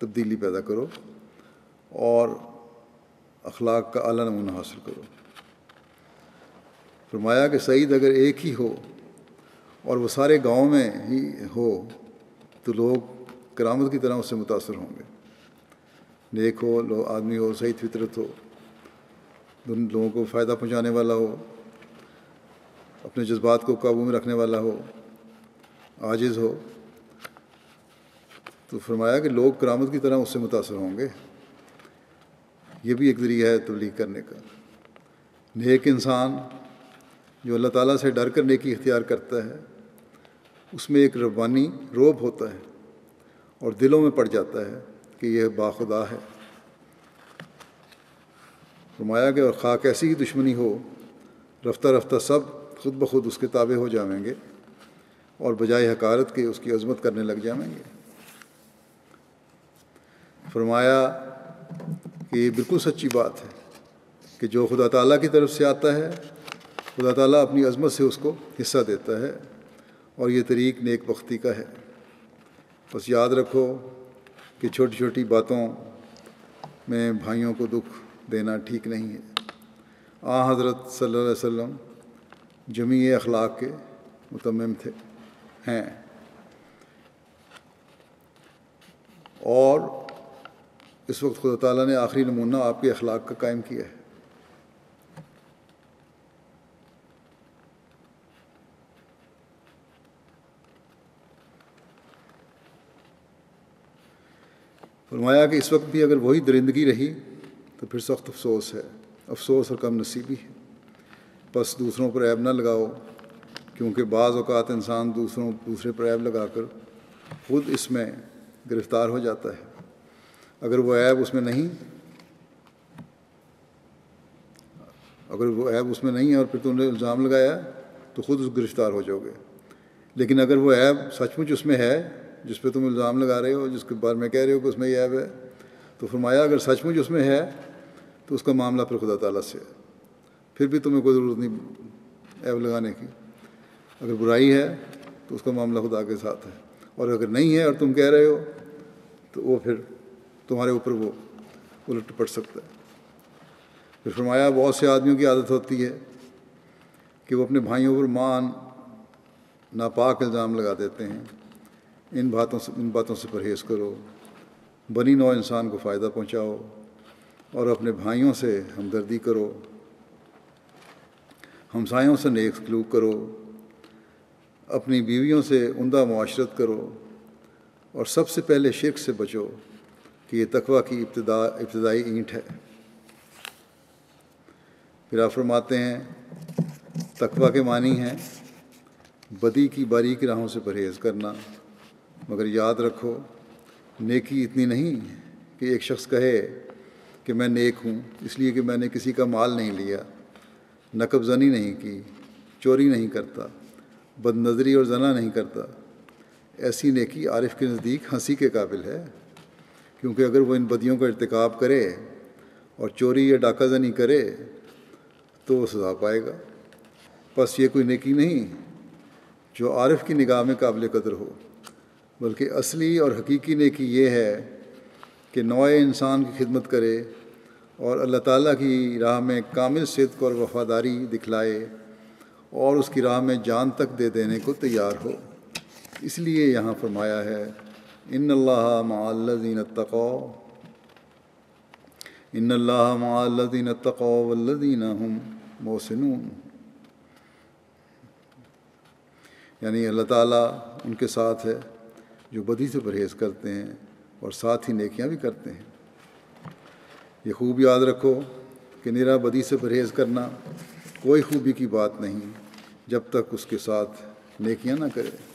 तब्दीली पैदा करो। और अखलाक का अला नमूना हासिल करो। फरमाया कि सईद अगर एक ही हो और वो सारे गाँव में ही हो तो लोग करामत की तरह उससे मुतासर होंगे। नेक हो, लो आदमी हो सही फितरत हो उन लोगों को फ़ायदा पहुँचाने वाला हो, अपने जज्बात को काबू में रखने वाला हो, आजिज़ हो तो फरमाया कि लोग करामत की तरह उससे मुतासर होंगे। ये भी एक ज़रिया है तबलीग करने का। नेक इंसान जो अल्लाह ताला से डर कर नेकी इख्तियार करता है, उसमें एक रबानी रोब होता है और दिलों में पड़ जाता है कि यह बाखुदा है। फरमाया कि और खा कैसी ही दुश्मनी हो, रफ्ता रफ्ता सब खुद ब खुद उसके ताबे हो जाएँगे और बजाय हकारत के उसकी अजमत करने लग जाएँगे फरमाया कि ये बिल्कुल सच्ची बात है कि जो खुदा ताला की तरफ़ से आता है, खुदा ताला अपनी अजमत से उसको हिस्सा देता है और ये तरीक नेक बख्ती का है। बस याद रखो कि छोटी छोटी बातों में भाइयों को दुख देना ठीक नहीं है। आ हज़रत सल्लल्लाहु जमी अखलाक के मुतम थे, हैं। और इस वक्त खुदा ताला ने आखिरी नमूना आपके अखलाक का कायम किया है। फरमाया कि इस वक्त भी अगर वही दरिंदगी रही तो फिर सख्त अफसोस है। अफसोस और कम नसीबी है। बस दूसरों पर ऐब ना लगाओ, क्योंकि बाज़ अवत इंसान दूसरों, दूसरे पर ऐब लगाकर खुद इसमें गिरफ़्तार हो जाता है। अगर वो ऐब उसमें नहीं, अगर वो ऐब उसमें नहीं है और फिर तुमने इल्ज़ाम लगाया तो खुद उस गिरफ़्तार हो जाओगे। लेकिन अगर वो ऐब सचमुच उसमें है, जिस पर तुम इल्ज़ाम लगा रहे हो, जिसके बारे में कह रहे हो कि उसमें ये ऐब है तो फरमाया अगर सचमुच उसमें है तो उसका मामला फिर खुदा ताला से है। फिर भी तुम्हें कोई ज़रूरत नहीं ऐब लगाने की। अगर बुराई है तो उसका मामला खुदा के साथ है। और अगर नहीं है और तुम कह रहे हो तो वो फिर तुम्हारे ऊपर वो उलट पड़ सकता है। फिर फरमाया, बहुत से आदमियों की आदत होती है कि वो अपने भाइयों पर मान, नापाक इल्ज़ाम लगा देते हैं। इन बातों से, इन बातों से परहेज़ करो। बनी नौ इंसान को फ़ायदा पहुँचाओ और अपने भाइयों से हमदर्दी करो। हमसायों से नेक सलूक करो। अपनी बीवियों से उमदा मुआशरत करो और सबसे पहले शिरक से बचो। कि ये तकवा की इब्तदा, इब्तदाई ईंट है। फिर आप फरमाते हैं, तकवा के मानी हैं, बदी की बारीक राहों से परहेज़ करना, मगर याद रखो, नेकी इतनी नहीं कि एक शख्स कहे कि मैं नेक हूँ, इसलिए कि मैंने किसी का माल नहीं लिया नकबजनी नहीं की, चोरी नहीं करता, बदनज़री और जना नहीं करता। ऐसी नेकी आरिफ के नज़दीक हँसी के काबिल है। क्योंकि अगर वो इन बदियों का इरतकब करे और चोरी या डाका जनी करे तो वो सजा पाएगा। बस ये कोई नेकी नहीं जो आरफ़ की निगाह में काबिल कदर हो, बल्कि असली और हकीकी नेकी ये है कि नोए इंसान की खिदमत करे और अल्लाह ताला की राह में कामिल सिद्क और वफ़ादारी दिखलाए और उसकी राह में जान तक दे देने को तैयार हो। इसलिए यहाँ फरमाया है इन अल्लाह माल्लजीन तक़ौ इन अल्लाह माल्लजीन तक़ौ वल्लजीन हम मोहसिनून यानी अल्लाह ताला उनके साथ है जो बदी से परहेज़ करते हैं और साथ ही नेकियाँ भी करते हैं ये खूब याद रखो कि निरा बदी से परहेज़ करना कोई खूबी की बात नहीं जब तक उसके साथ नेकियाँ ना करे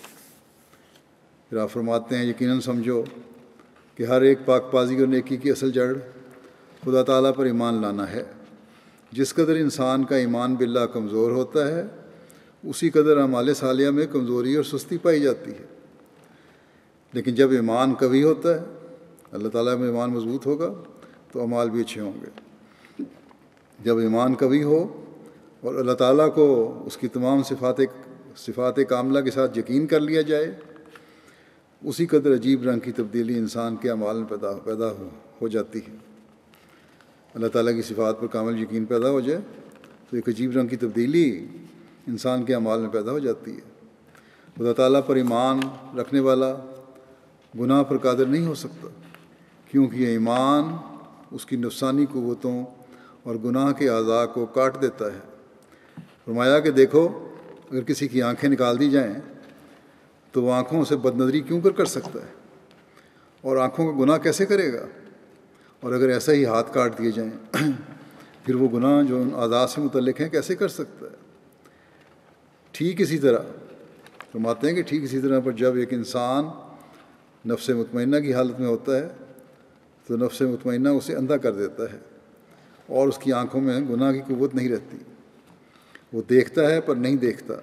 फिर आप फरमाते हैं, यकीनन समझो कि हर एक पाक पाजी और नेकी की असल जड़ खुदा ताला पर ईमान लाना है। जिस कदर इंसान का ईमान बिल्ला कमज़ोर होता है, उसी कदर अमाल सालिया में कमज़ोरी और सुस्ती पाई जाती है। लेकिन जब ईमान कभी होता है, अल्लाह ताला में ईमान मज़बूत होगा तो अमाल भी अच्छे होंगे। जब ईमान कभी हो और अल्लाह ताला को उसकी तमाम सिफ़ात सिफ़ात कामला के साथ यकीन कर लिया जाए उसी कदर अजीब रंग की तब्दीली इंसान के अमाल में पैदा पैदा हो, हो जाती है। अल्लाह ताला की सिफ़ात पर कामल यकीन पैदा हो जाए तो एक अजीब रंग की तब्दीली इंसान के अमाल में पैदा हो जाती है। खुदा ताला पर ईमान रखने वाला गुनाह पर कादर नहीं हो सकता क्योंकि ये ईमान उसकी नफसानी क़वतों और गुनाह के अज़ा को काट देता है। फरमाया कि देखो अगर किसी की आँखें निकाल दी जाएँ तो वह आँखों से बदनज़री क्यों कर कर सकता है? और आँखों का गुनाह कैसे करेगा? और अगर ऐसा ही हाथ काट दिए जाएँ, [clears throat] फिर वो गुनाह जो उन आज़ाद से मुतलक हैं कैसे कर सकता है? ठीक इसी तरह, फरमाते हैं कि ठीक इसी तरह पर जब एक इंसान नफ्स मुतमना की हालत में होता है तो नफ्स मुतमना उसे अंधा कर देता है और उसकी आँखों में गुनाह की कुत नहीं रहती। वो देखता है पर नहीं देखता।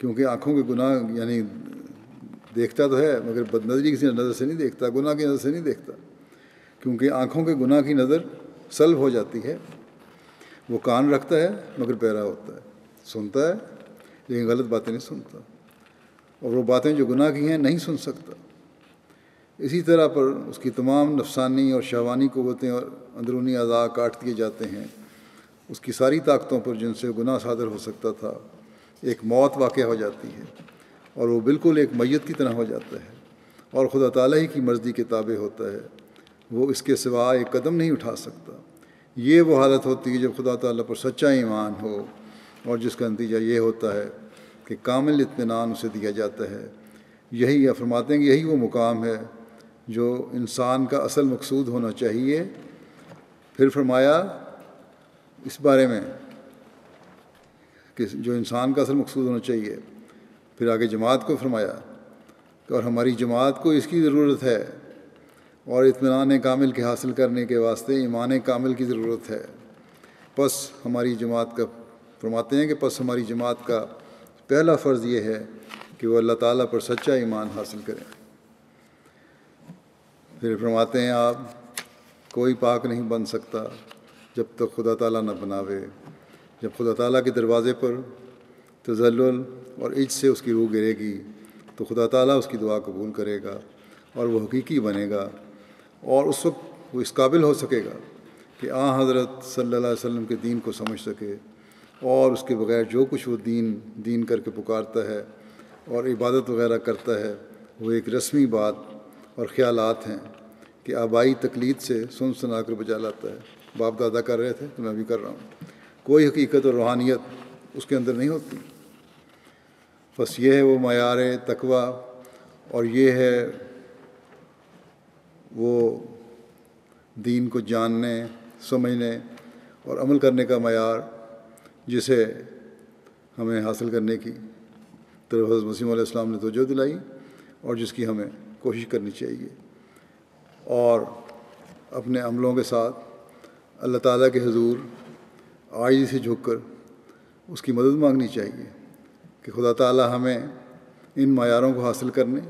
क्योंकि आँखों के गुनाह यानी देखता तो है, मगर बदनजरी किसी नज़र से नहीं देखता, गुनाह की नज़र से नहीं देखता। क्योंकि आँखों के गुनाह की नज़र सल्ब हो जाती है। वो कान रखता है, मगर पैरा होता है। सुनता है, लेकिन गलत बातें नहीं सुनता। और वो बातें जो गुनाह की हैं, नहीं सुन सकता। इसी तरह पर उसकी तमाम नफसानी और शहवानी क़वतें और अंदरूनी अज़ा काट दिए जाते हैं। उसकी सारी ताकतों पर जिनसे गुनाह सादर हो सकता था एक मौत वाक़ हो जाती है और वो बिल्कुल एक मैत की तरह हो जाता है और खुदा ताला ही की मर्ज़ी के ताबे होता है। वो इसके सिवा एक कदम नहीं उठा सकता। ये वो हालत होती है जब खुदा ताला पर सच्चा ईमान हो और जिसका नतीजा ये होता है कि कामिल इत्मीनान उसे दिया जाता है। यही या फरमाते हैं यही वो मुकाम है जो इंसान का असल मकसूद होना चाहिए। फिर फरमाया, इस बारे में कि जो इंसान का असल मकसूद होना चाहिए। फिर आगे जमात को फरमाया कि और हमारी जमात को इसकी ज़रूरत है और इतमान कामिल के हासिल करने के वास्ते ईमान कामिल की ज़रूरत है। बस हमारी जमात का फरमाते हैं कि बस हमारी जमात का पहला फ़र्ज़ ये है कि वह अल्लाह ताला पर सच्चा ईमान हासिल करें। फिर फरमाते हैं, आप कोई पाक नहीं बन सकता जब तक खुदा ताला न बनावे। जब खुदा ताला के दरवाज़े पर तजल्ल और इज़ से उसकी रूह गिरेगी तो खुदा ताला उसकी दुआ कबूल करेगा और वह हकीकी बनेगा और उस वक्त वो इस काबिल हो सकेगा कि आ हज़रत सल्लल्लाहु अलैहि के दीन को समझ सके और उसके बगैर जो कुछ वो दीन दीन करके पुकारता है और इबादत वगैरह करता है, वो एक रस्मी बात और ख़्यालात हैं कि आबाई तकलीद से सुन सुना कर बजा लाता है। बाप दादा कर रहे थे तो मैं भी कर रहा हूँ। कोई हकीकत और रूहानियत उसके अंदर नहीं होती। बस ये है वो मैार तकवा, और ये है वो दीन को जानने, समझने और अमल करने का मैार जिसे हमें हासिल करने की तरफ़ हज़रत मसीम ने तोजह दिलाई और जिसकी हमें कोशिश करनी चाहिए। और अपने अमलों के साथ अल्लाह ताला के हजूर आजी से झुक कर उसकी मदद मांगनी चाहिए कि खुदा ताला हमें इन मैारों को हासिल करने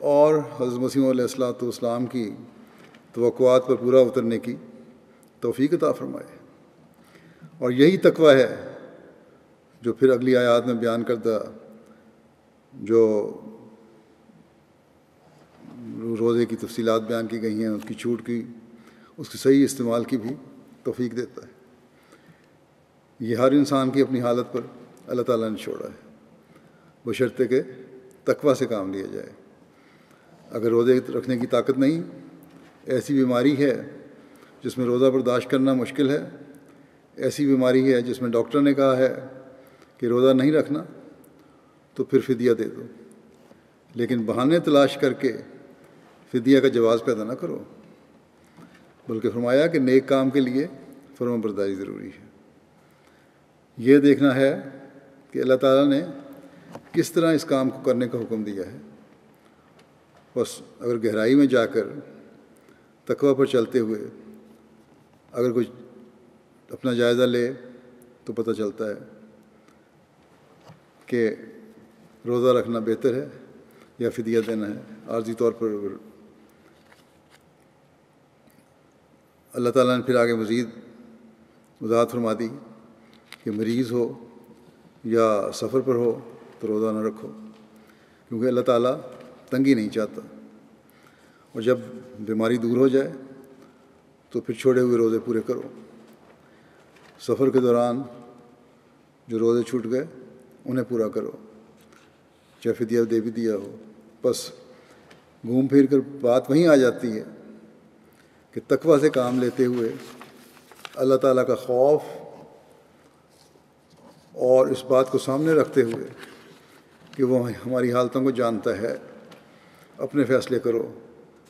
और हज़रत मसीम की तवक़ात पर पूरा उतरने की तोफ़ी अता फ़रमाए। और यही तकवा है जो फिर अगली आयात में बयान करता जो रोज़े की तफसीलात बयान की गई हैं, उसकी छूट की, उसके सही इस्तेमाल की भी तोफ़ी देता है। ये हर इंसान की अपनी हालत पर अल्लाह ताला ने छोड़ा है। बशर्ते के तकवा से काम लिया जाए। अगर रोज़े रखने की ताकत नहीं, ऐसी बीमारी है जिसमें रोज़ा बर्दाश्त करना मुश्किल है, ऐसी बीमारी है जिसमें डॉक्टर ने कहा है कि रोज़ा नहीं रखना तो फिर फिदिया दे दो। लेकिन बहाने तलाश करके फिदिया का जवाब पैदा ना करो। बल्कि फरमाया कि नेक काम के लिए फरमा बरदारी ज़रूरी है। ये देखना है कि अल्लाह ताला ने किस तरह इस काम को करने का हुक्म दिया है। बस अगर गहराई में जाकर तकवा पर चलते हुए अगर कुछ अपना जायज़ा ले तो पता चलता है कि रोज़ा रखना बेहतर है या फिदिया देना है। आर्जी तौर पर अल्लाह ताला ने फिर आगे मज़ीद वजाहत फरमा दी कि मरीज़ हो या सफ़र पर हो तो रोज़ा ना रखो, क्योंकि अल्लाह ताला तंगी नहीं चाहता। और जब बीमारी दूर हो जाए तो फिर छोड़े हुए रोज़े पूरे करो। सफ़र के दौरान जो रोज़े छूट गए, उन्हें पूरा करो। चाहे फिदिया दे भी दिया हो। बस घूम फिर कर बात वहीं आ जाती है कि तकवा से काम लेते हुए अल्लाह ताला का खौफ और इस बात को सामने रखते हुए कि वो हमारी हालतों को जानता है, अपने फ़ैसले करो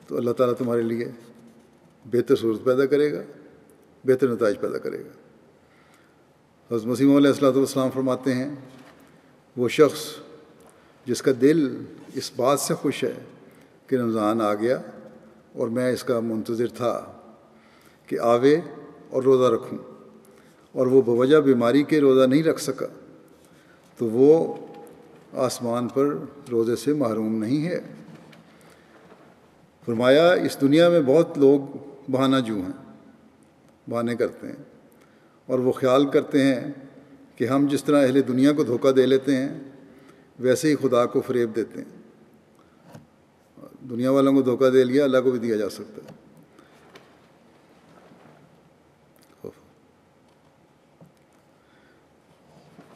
तो अल्लाह ताला तुम्हारे लिए बेहतर सूरत पैदा करेगा, बेहतर नतज पैदा करेगा। हज़रत मसीम सलाम फरमाते हैं, वो शख्स जिसका दिल इस बात से खुश है कि रमज़ान आ गया और मैं इसका मुंतज़र था कि आवे और रोज़ा रखूँ। और वो बवजह बीमारी के रोज़ा नहीं रख सका तो वो आसमान पर रोज़े से महरूम नहीं है। फरमाया, इस दुनिया में बहुत लोग बहाना जू हैं, बहाने करते हैं, और वो ख्याल करते हैं कि हम जिस तरह अहले दुनिया को धोखा दे लेते हैं, वैसे ही खुदा को फरेब देते हैं। दुनिया वालों को धोखा दे लिया, अल्लाह को भी दिया जा सकता है।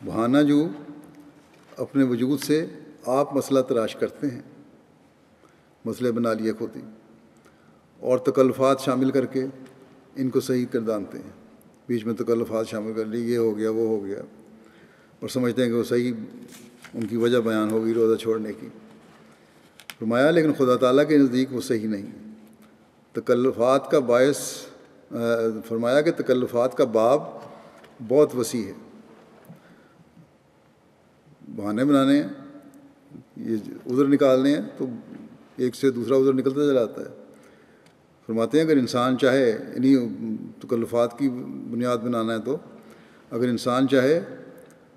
बहाना जो अपने वजूद से आप मसला तराश करते हैं। मसले बना लिए खुद ही और तकल्फ़ात शामिल करके इनको सही कर दानते हैं। बीच में तकल्फ़ात शामिल कर ली, ये हो गया, वो हो गया। और समझते हैं कि वो सही, उनकी वजह बयान होगी रोज़ा छोड़ने की। फरमाया, लेकिन खुदा ताला के नज़दीक वो सही नहीं। तकल्फ़ात का बायस फरमाया कि तकल्फ़ात का बाब बहुत वसी है। बहाने बनाने हैं, ये उधर निकालने हैं तो एक से दूसरा उधर निकलता चला आता है। फरमाते हैं, अगर इंसान चाहे, इन्हीं तकल्फ़ात की बुनियाद बनाना है तो अगर इंसान चाहे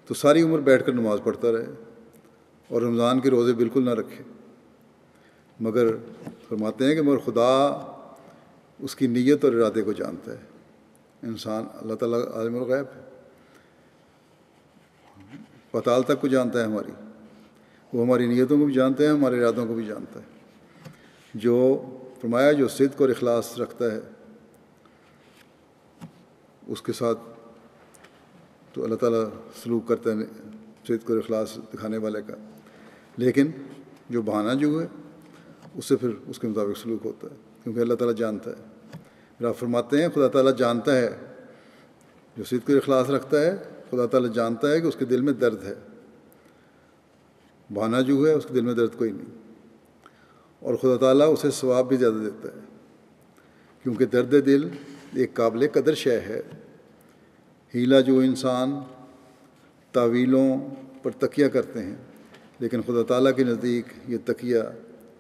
तो सारी उम्र बैठ कर नमाज़ पढ़ता रहे और रमज़ान के रोज़े बिल्कुल ना रखे। मगर फरमाते हैं कि मगर खुदा उसकी नीयत और इरादे को जानता है। इंसान, अल्लाह ताला आलम गैब है। पताल तक को जानता है हमारी। वो हमारी नीयतों को भी जानता है, हमारे इरादों को भी जानता है। जो फरमाया, जो सिद्क और अखलास रखता है, उसके साथ तो अल्लाह ताला सलूक करता है सिद्क और अखलास दिखाने वाले का। लेकिन जो बहाना जो है, उससे फिर उसके मुताबिक सलूक होता है, क्योंकि अल्लाह ताला जानता है। फरमाते हैं, खुदा ताला जानता है, जो सिद्क और अखलास रखता है खुदा ताला जानता है कि उसके दिल में दर्द है। बहाना जो है, उसके दिल में दर्द कोई नहीं। और खुदा ताला उसे सवाब भी ज़्यादा देता है, क्योंकि दर्द दिल एक काबिल कदर शय है। हीला जो इंसान तावीलों पर तकिया करते हैं, लेकिन खुदा ताला के नज़दीक ये तकिया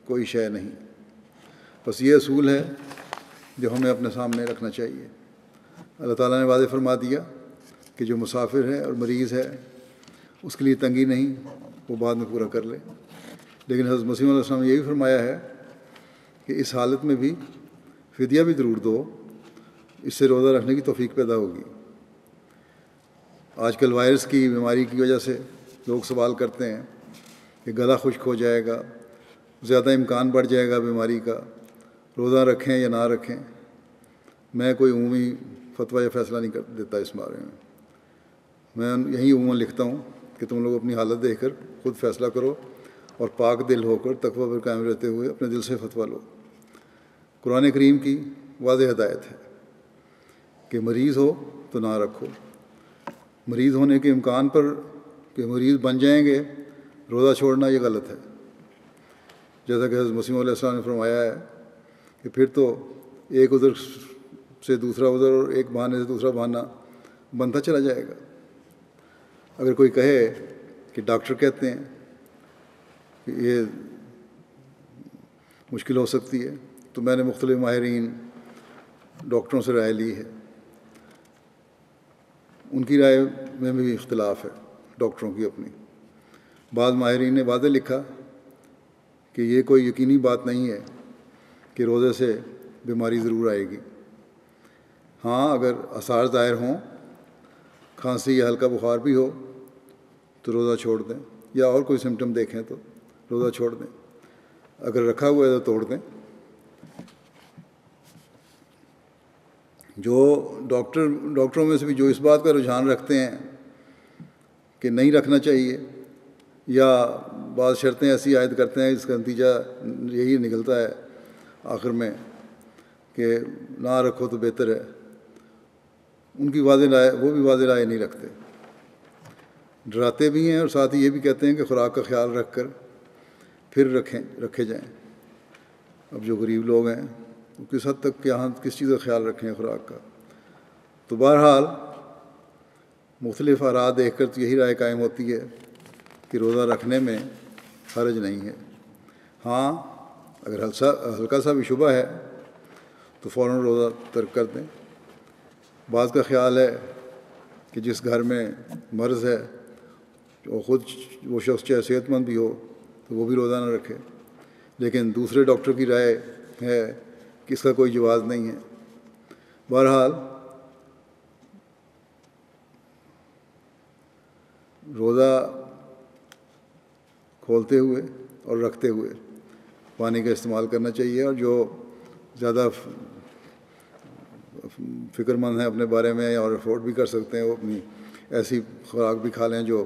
कोई शय नहीं। बस ये असूल है जो हमें अपने सामने रखना चाहिए। अल्लाह ताला ने वादे फरमा दिया कि जो मुसाफिर है और मरीज़ है, उसके लिए तंगी नहीं, वो बाद में पूरा कर ले। लेकिन हज़रत मसीम ने यही फरमाया है कि इस हालत में भी फिदिया भी ज़रूर दो, इससे रोज़ा रखने की तोफ़ी पैदा होगी। आजकल वायरस की बीमारी की वजह से लोग सवाल करते हैं कि गला खुश्क हो जाएगा, ज़्यादा इम्कान बढ़ जाएगा बीमारी का, रोज़ा रखें या ना रखें। मैं कोई उमूमी फतवा या फैसला नहीं कर देता इस बारे में। मैं यही उमूमन लिखता हूँ कि तुम लोग अपनी हालत देख कर खुद फैसला करो और पाक दिल होकर तकवा पर कायम रहते हुए अपने दिल से फतवा लो। कुरान करीम की वाज हदायत है कि मरीज़ हो तो ना रखो। मरीज़ होने के इम्कान पर कि मरीज़ बन जाएँगे, रोज़ा छोड़ना ये गलत है। जैसा कि हज़रत मसीम ने फरमाया है कि फिर तो एक उधर से दूसरा उधर और एक बहाने से दूसरा बहाना बनता चला जाएगा। अगर कोई कहे कि डॉक्टर कहते हैं कि ये मुश्किल हो सकती है। तो मैंने मुख्तलिफ़ माहरीन डॉक्टरों से राय ली है। उनकी राय में भी इख्तलाफ है, डॉक्टरों की अपनी। बाद माहरीन ने वादे लिखा कि ये कोई यकीनी बात नहीं है कि रोज़े से बीमारी ज़रूर आएगी। हाँ अगर आसार ज़ाहिर हों खांसी या हल्का बुखार भी हो तो रोज़ा छोड़ दें। या और कोई सिम्टम देखें तो रोज़ा छोड़ दें। अगर रखा हुआ है तो तोड़ दें। जो डॉक्टर डॉक्टरों में से भी जो इस बात का रुझान रखते हैं कि नहीं रखना चाहिए, या बाद शर्तें ऐसी आयद करते हैं, इसका नतीजा यही निकलता है आखिर में कि ना रखो तो बेहतर है। उनकी वादे राय, वो भी वादे राय नहीं रखते। डराते भी हैं और साथ ही ये भी कहते हैं कि खुराक का ख्याल रख कर फिर रखें, रखे जाएँ। अब जो गरीब लोग हैं वो किस हद तक यहाँ किस चीज़ का ख्याल रखें खुराक का? तो बहरहाल, मुख्तलिफ़ आरा देख कर तो यही राय कायम होती है कि रोज़ा रखने में हर्ज नहीं है। हाँ अगर हल्सा, हल्का सा भी शुबा है तो फ़ौर रोज़ा तर्क कर दें। बात का ख्याल है कि जिस घर में मर्ज़ है और ख़ुद वो शख्स चाहे सेहतमंद भी हो तो वो भी रोज़ा ना रखे। लेकिन दूसरे डॉक्टर की राय है कि इसका कोई जवाब नहीं है। बहरहाल, रोज़ा खोलते हुए और रखते हुए पानी का इस्तेमाल करना चाहिए और जो ज़्यादा फ़िक्रमंद हैं अपने बारे में और अफोर्ड भी कर सकते हैं, वो अपनी ऐसी खुराक भी खा लें जो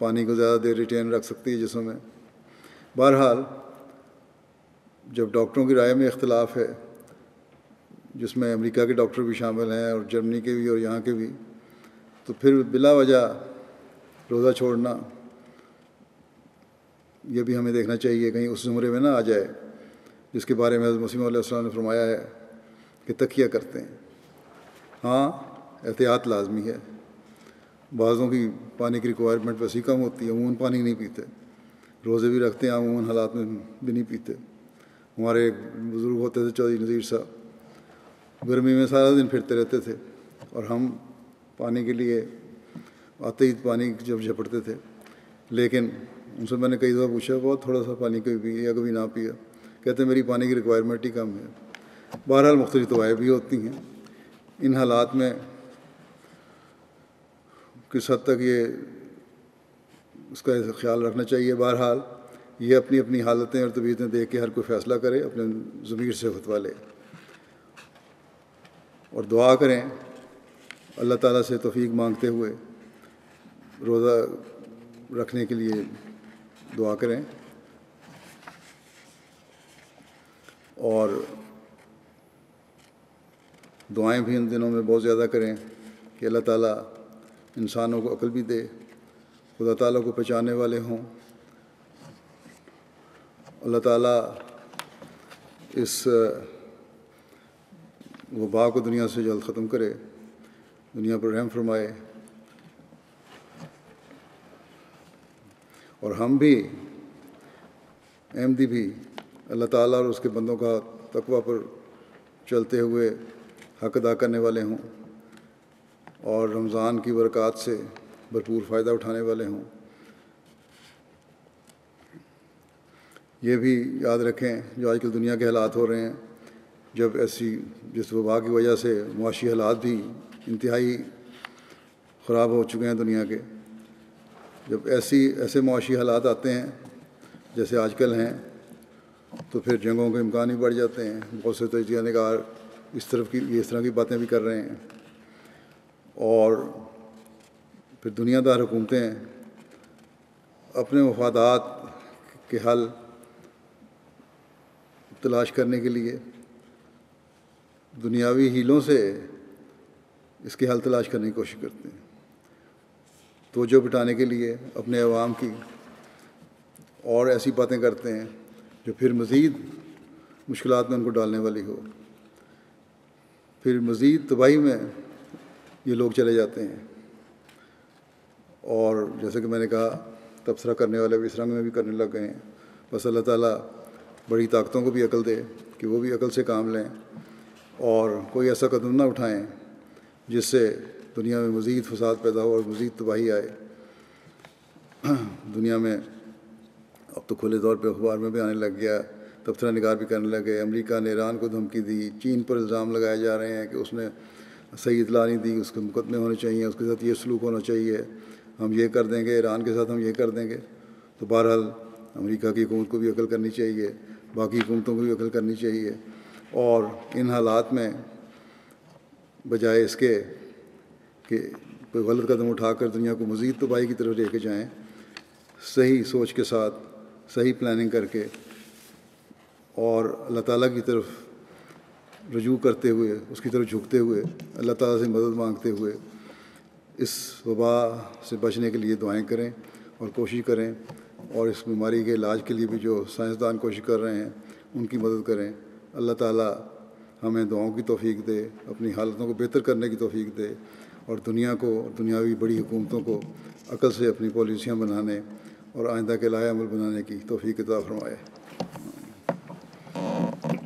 पानी को ज़्यादा देर रिटेन रख सकती है जिसमें बहरहाल, जब डॉक्टरों की राय में इख्तलाफ है, जिसमें अमेरिका के डॉक्टर भी शामिल हैं और जर्मनी के भी और यहाँ के भी तो फिर बिला वजह रोज़ा छोड़ना, ये भी हमें देखना चाहिए, कहीं उस ज़ुमरे में ना आ जाए, जिसके बारे में मसीम ने फरमाया है कि तकिया करते हैं। हाँ एहतियात लाजमी है। बाज़ों की पानी की रिक्वायरमेंट वैसी कम होती है, अमूमन पानी नहीं पीते। रोज़े भी रखते हैं, अमूमन हालात में भी नहीं पीते। हमारे एक बुज़ुर्ग होते थे, चौधरी नज़ीर साहब। गर्मी में सारा दिन फिरते रहते थे और हम पानी के लिए आते ही पानी जब झपटते थे। लेकिन उनसे मैंने कई दफ़ा पूछा, बहुत थोड़ा सा पानी कभी पिया कभी ना पिया? कहते, मेरी पानी की रिक्वायरमेंट ही कम है। बहरहाल मुख्तलि दवाएँ भी होती हैं। इन हालात में किस हद तक ये उसका ख्याल रखना चाहिए? बहरहाल, ये अपनी अपनी हालतें और तबीयतें देख के हर कोई फ़ैसला करे, अपने ज़मीर से फतवा ले। और दुआ करें, अल्लाह ताला से तौफीक मांगते हुए रोज़ा रखने के लिए दुआ करें। और दुआएँ भी इन दिनों में बहुत ज़्यादा करें कि अल्लाह ताला इंसानों को अकल भी दे, खुदा ताला को पहचानने वाले हों। अल्लाह ताला इस, वबा को दुनिया से जल्द ख़त्म करे, दुनिया पर रहम फरमाए। और हम भी, अहमदी भी अल्लाह ताला और उसके बंदों का तकवा पर चलते हुए हक अदा करने वाले हों और रमज़ान की बरक़ात से भरपूर फ़ायदा उठाने वाले हों। ये भी याद रखें जो आजकल दुनिया के हालात हो रहे हैं, जब ऐसी जिस वबा की वजह से मुआशी हालात भी इंतहाई ख़राब हो चुके हैं दुनिया के, जब ऐसी, ऐसे मुआशी हालात आते हैं, जैसे आजकल हैं तो फिर जंगों के इम्कान ही बढ़ जाते हैं। बहुत से तजिया निगार इस तरफ़ की इस तरह की बातें भी कर रहे हैं। और फिर दुनियादार हुकूमतें अपने मफादात के हल तलाश करने के लिए दुनियावी हीलों से इसके हल तलाश करने की कोशिश करते हैं। तोजो बिटाने के लिए, अपने अवाम की, और ऐसी बातें करते हैं जो फिर मज़ीद मुश्किल में उनको डालने वाली हो। फिर मज़ीद तबाही में ये लोग चले जाते हैं। और जैसे कि मैंने कहा, तबसरा करने वाले भी इस रंग में भी करने लग गए हैं। बस अल्लाह ताला बड़ी ताकतों को भी अकल दे कि वो भी अकल से काम लें और कोई ऐसा कदम ना उठाएँ जिससे दुनिया में मज़ीद फसाद पैदा हो और मज़ीद तबाही आए। [clears throat] दुनिया में अब तो खुले तौर पे अखबार में भी आने लग गया। तबसरा निगार भी करने लगे। अमेरिका ने ईरान को धमकी दी। चीन पर इल्ज़ाम लगाए जा रहे हैं कि उसने सही इतला नहीं दी। उसके मुकदमे होने चाहिए, उसके साथ ये सलूक होना चाहिए। हम ये कर देंगे, ईरान के साथ हम ये कर देंगे। तो बहरहाल, अमेरिका की हुकूमत को भी अकल करनी चाहिए। बाकी हुकूमतों को भी अकल करनी चाहिए। और इन हालात में बजाय इसके कि कोई गलत कदम उठाकर दुनिया को मज़ीद तबाही की तरफ़ लेके जाएँ, सही सोच के साथ, सही प्लानिंग करके और अल्लाह ताला की तरफ़ रजू करते हुए, उसकी तरफ़ झुकते हुए, अल्लाह ताला से मदद मांगते हुए इस वबा से बचने के लिए दुआएँ करें और कोशिश करें और इस बीमारी के इलाज के लिए भी जो साइंसदान कोशिश कर रहे हैं, उनकी मदद करें। अल्लाह ताला हमें दुआओं की तौफीक दे, अपनी हालतों को बेहतर करने की तौफीक दे और दुनिया को दुनियावी बड़ी हुकूमतों को अकल से अपनी पॉलिसियाँ बनाने और आइंदा के लाए अमल बनाने की तोफ़ी किताब फरमाए।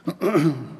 [clears throat]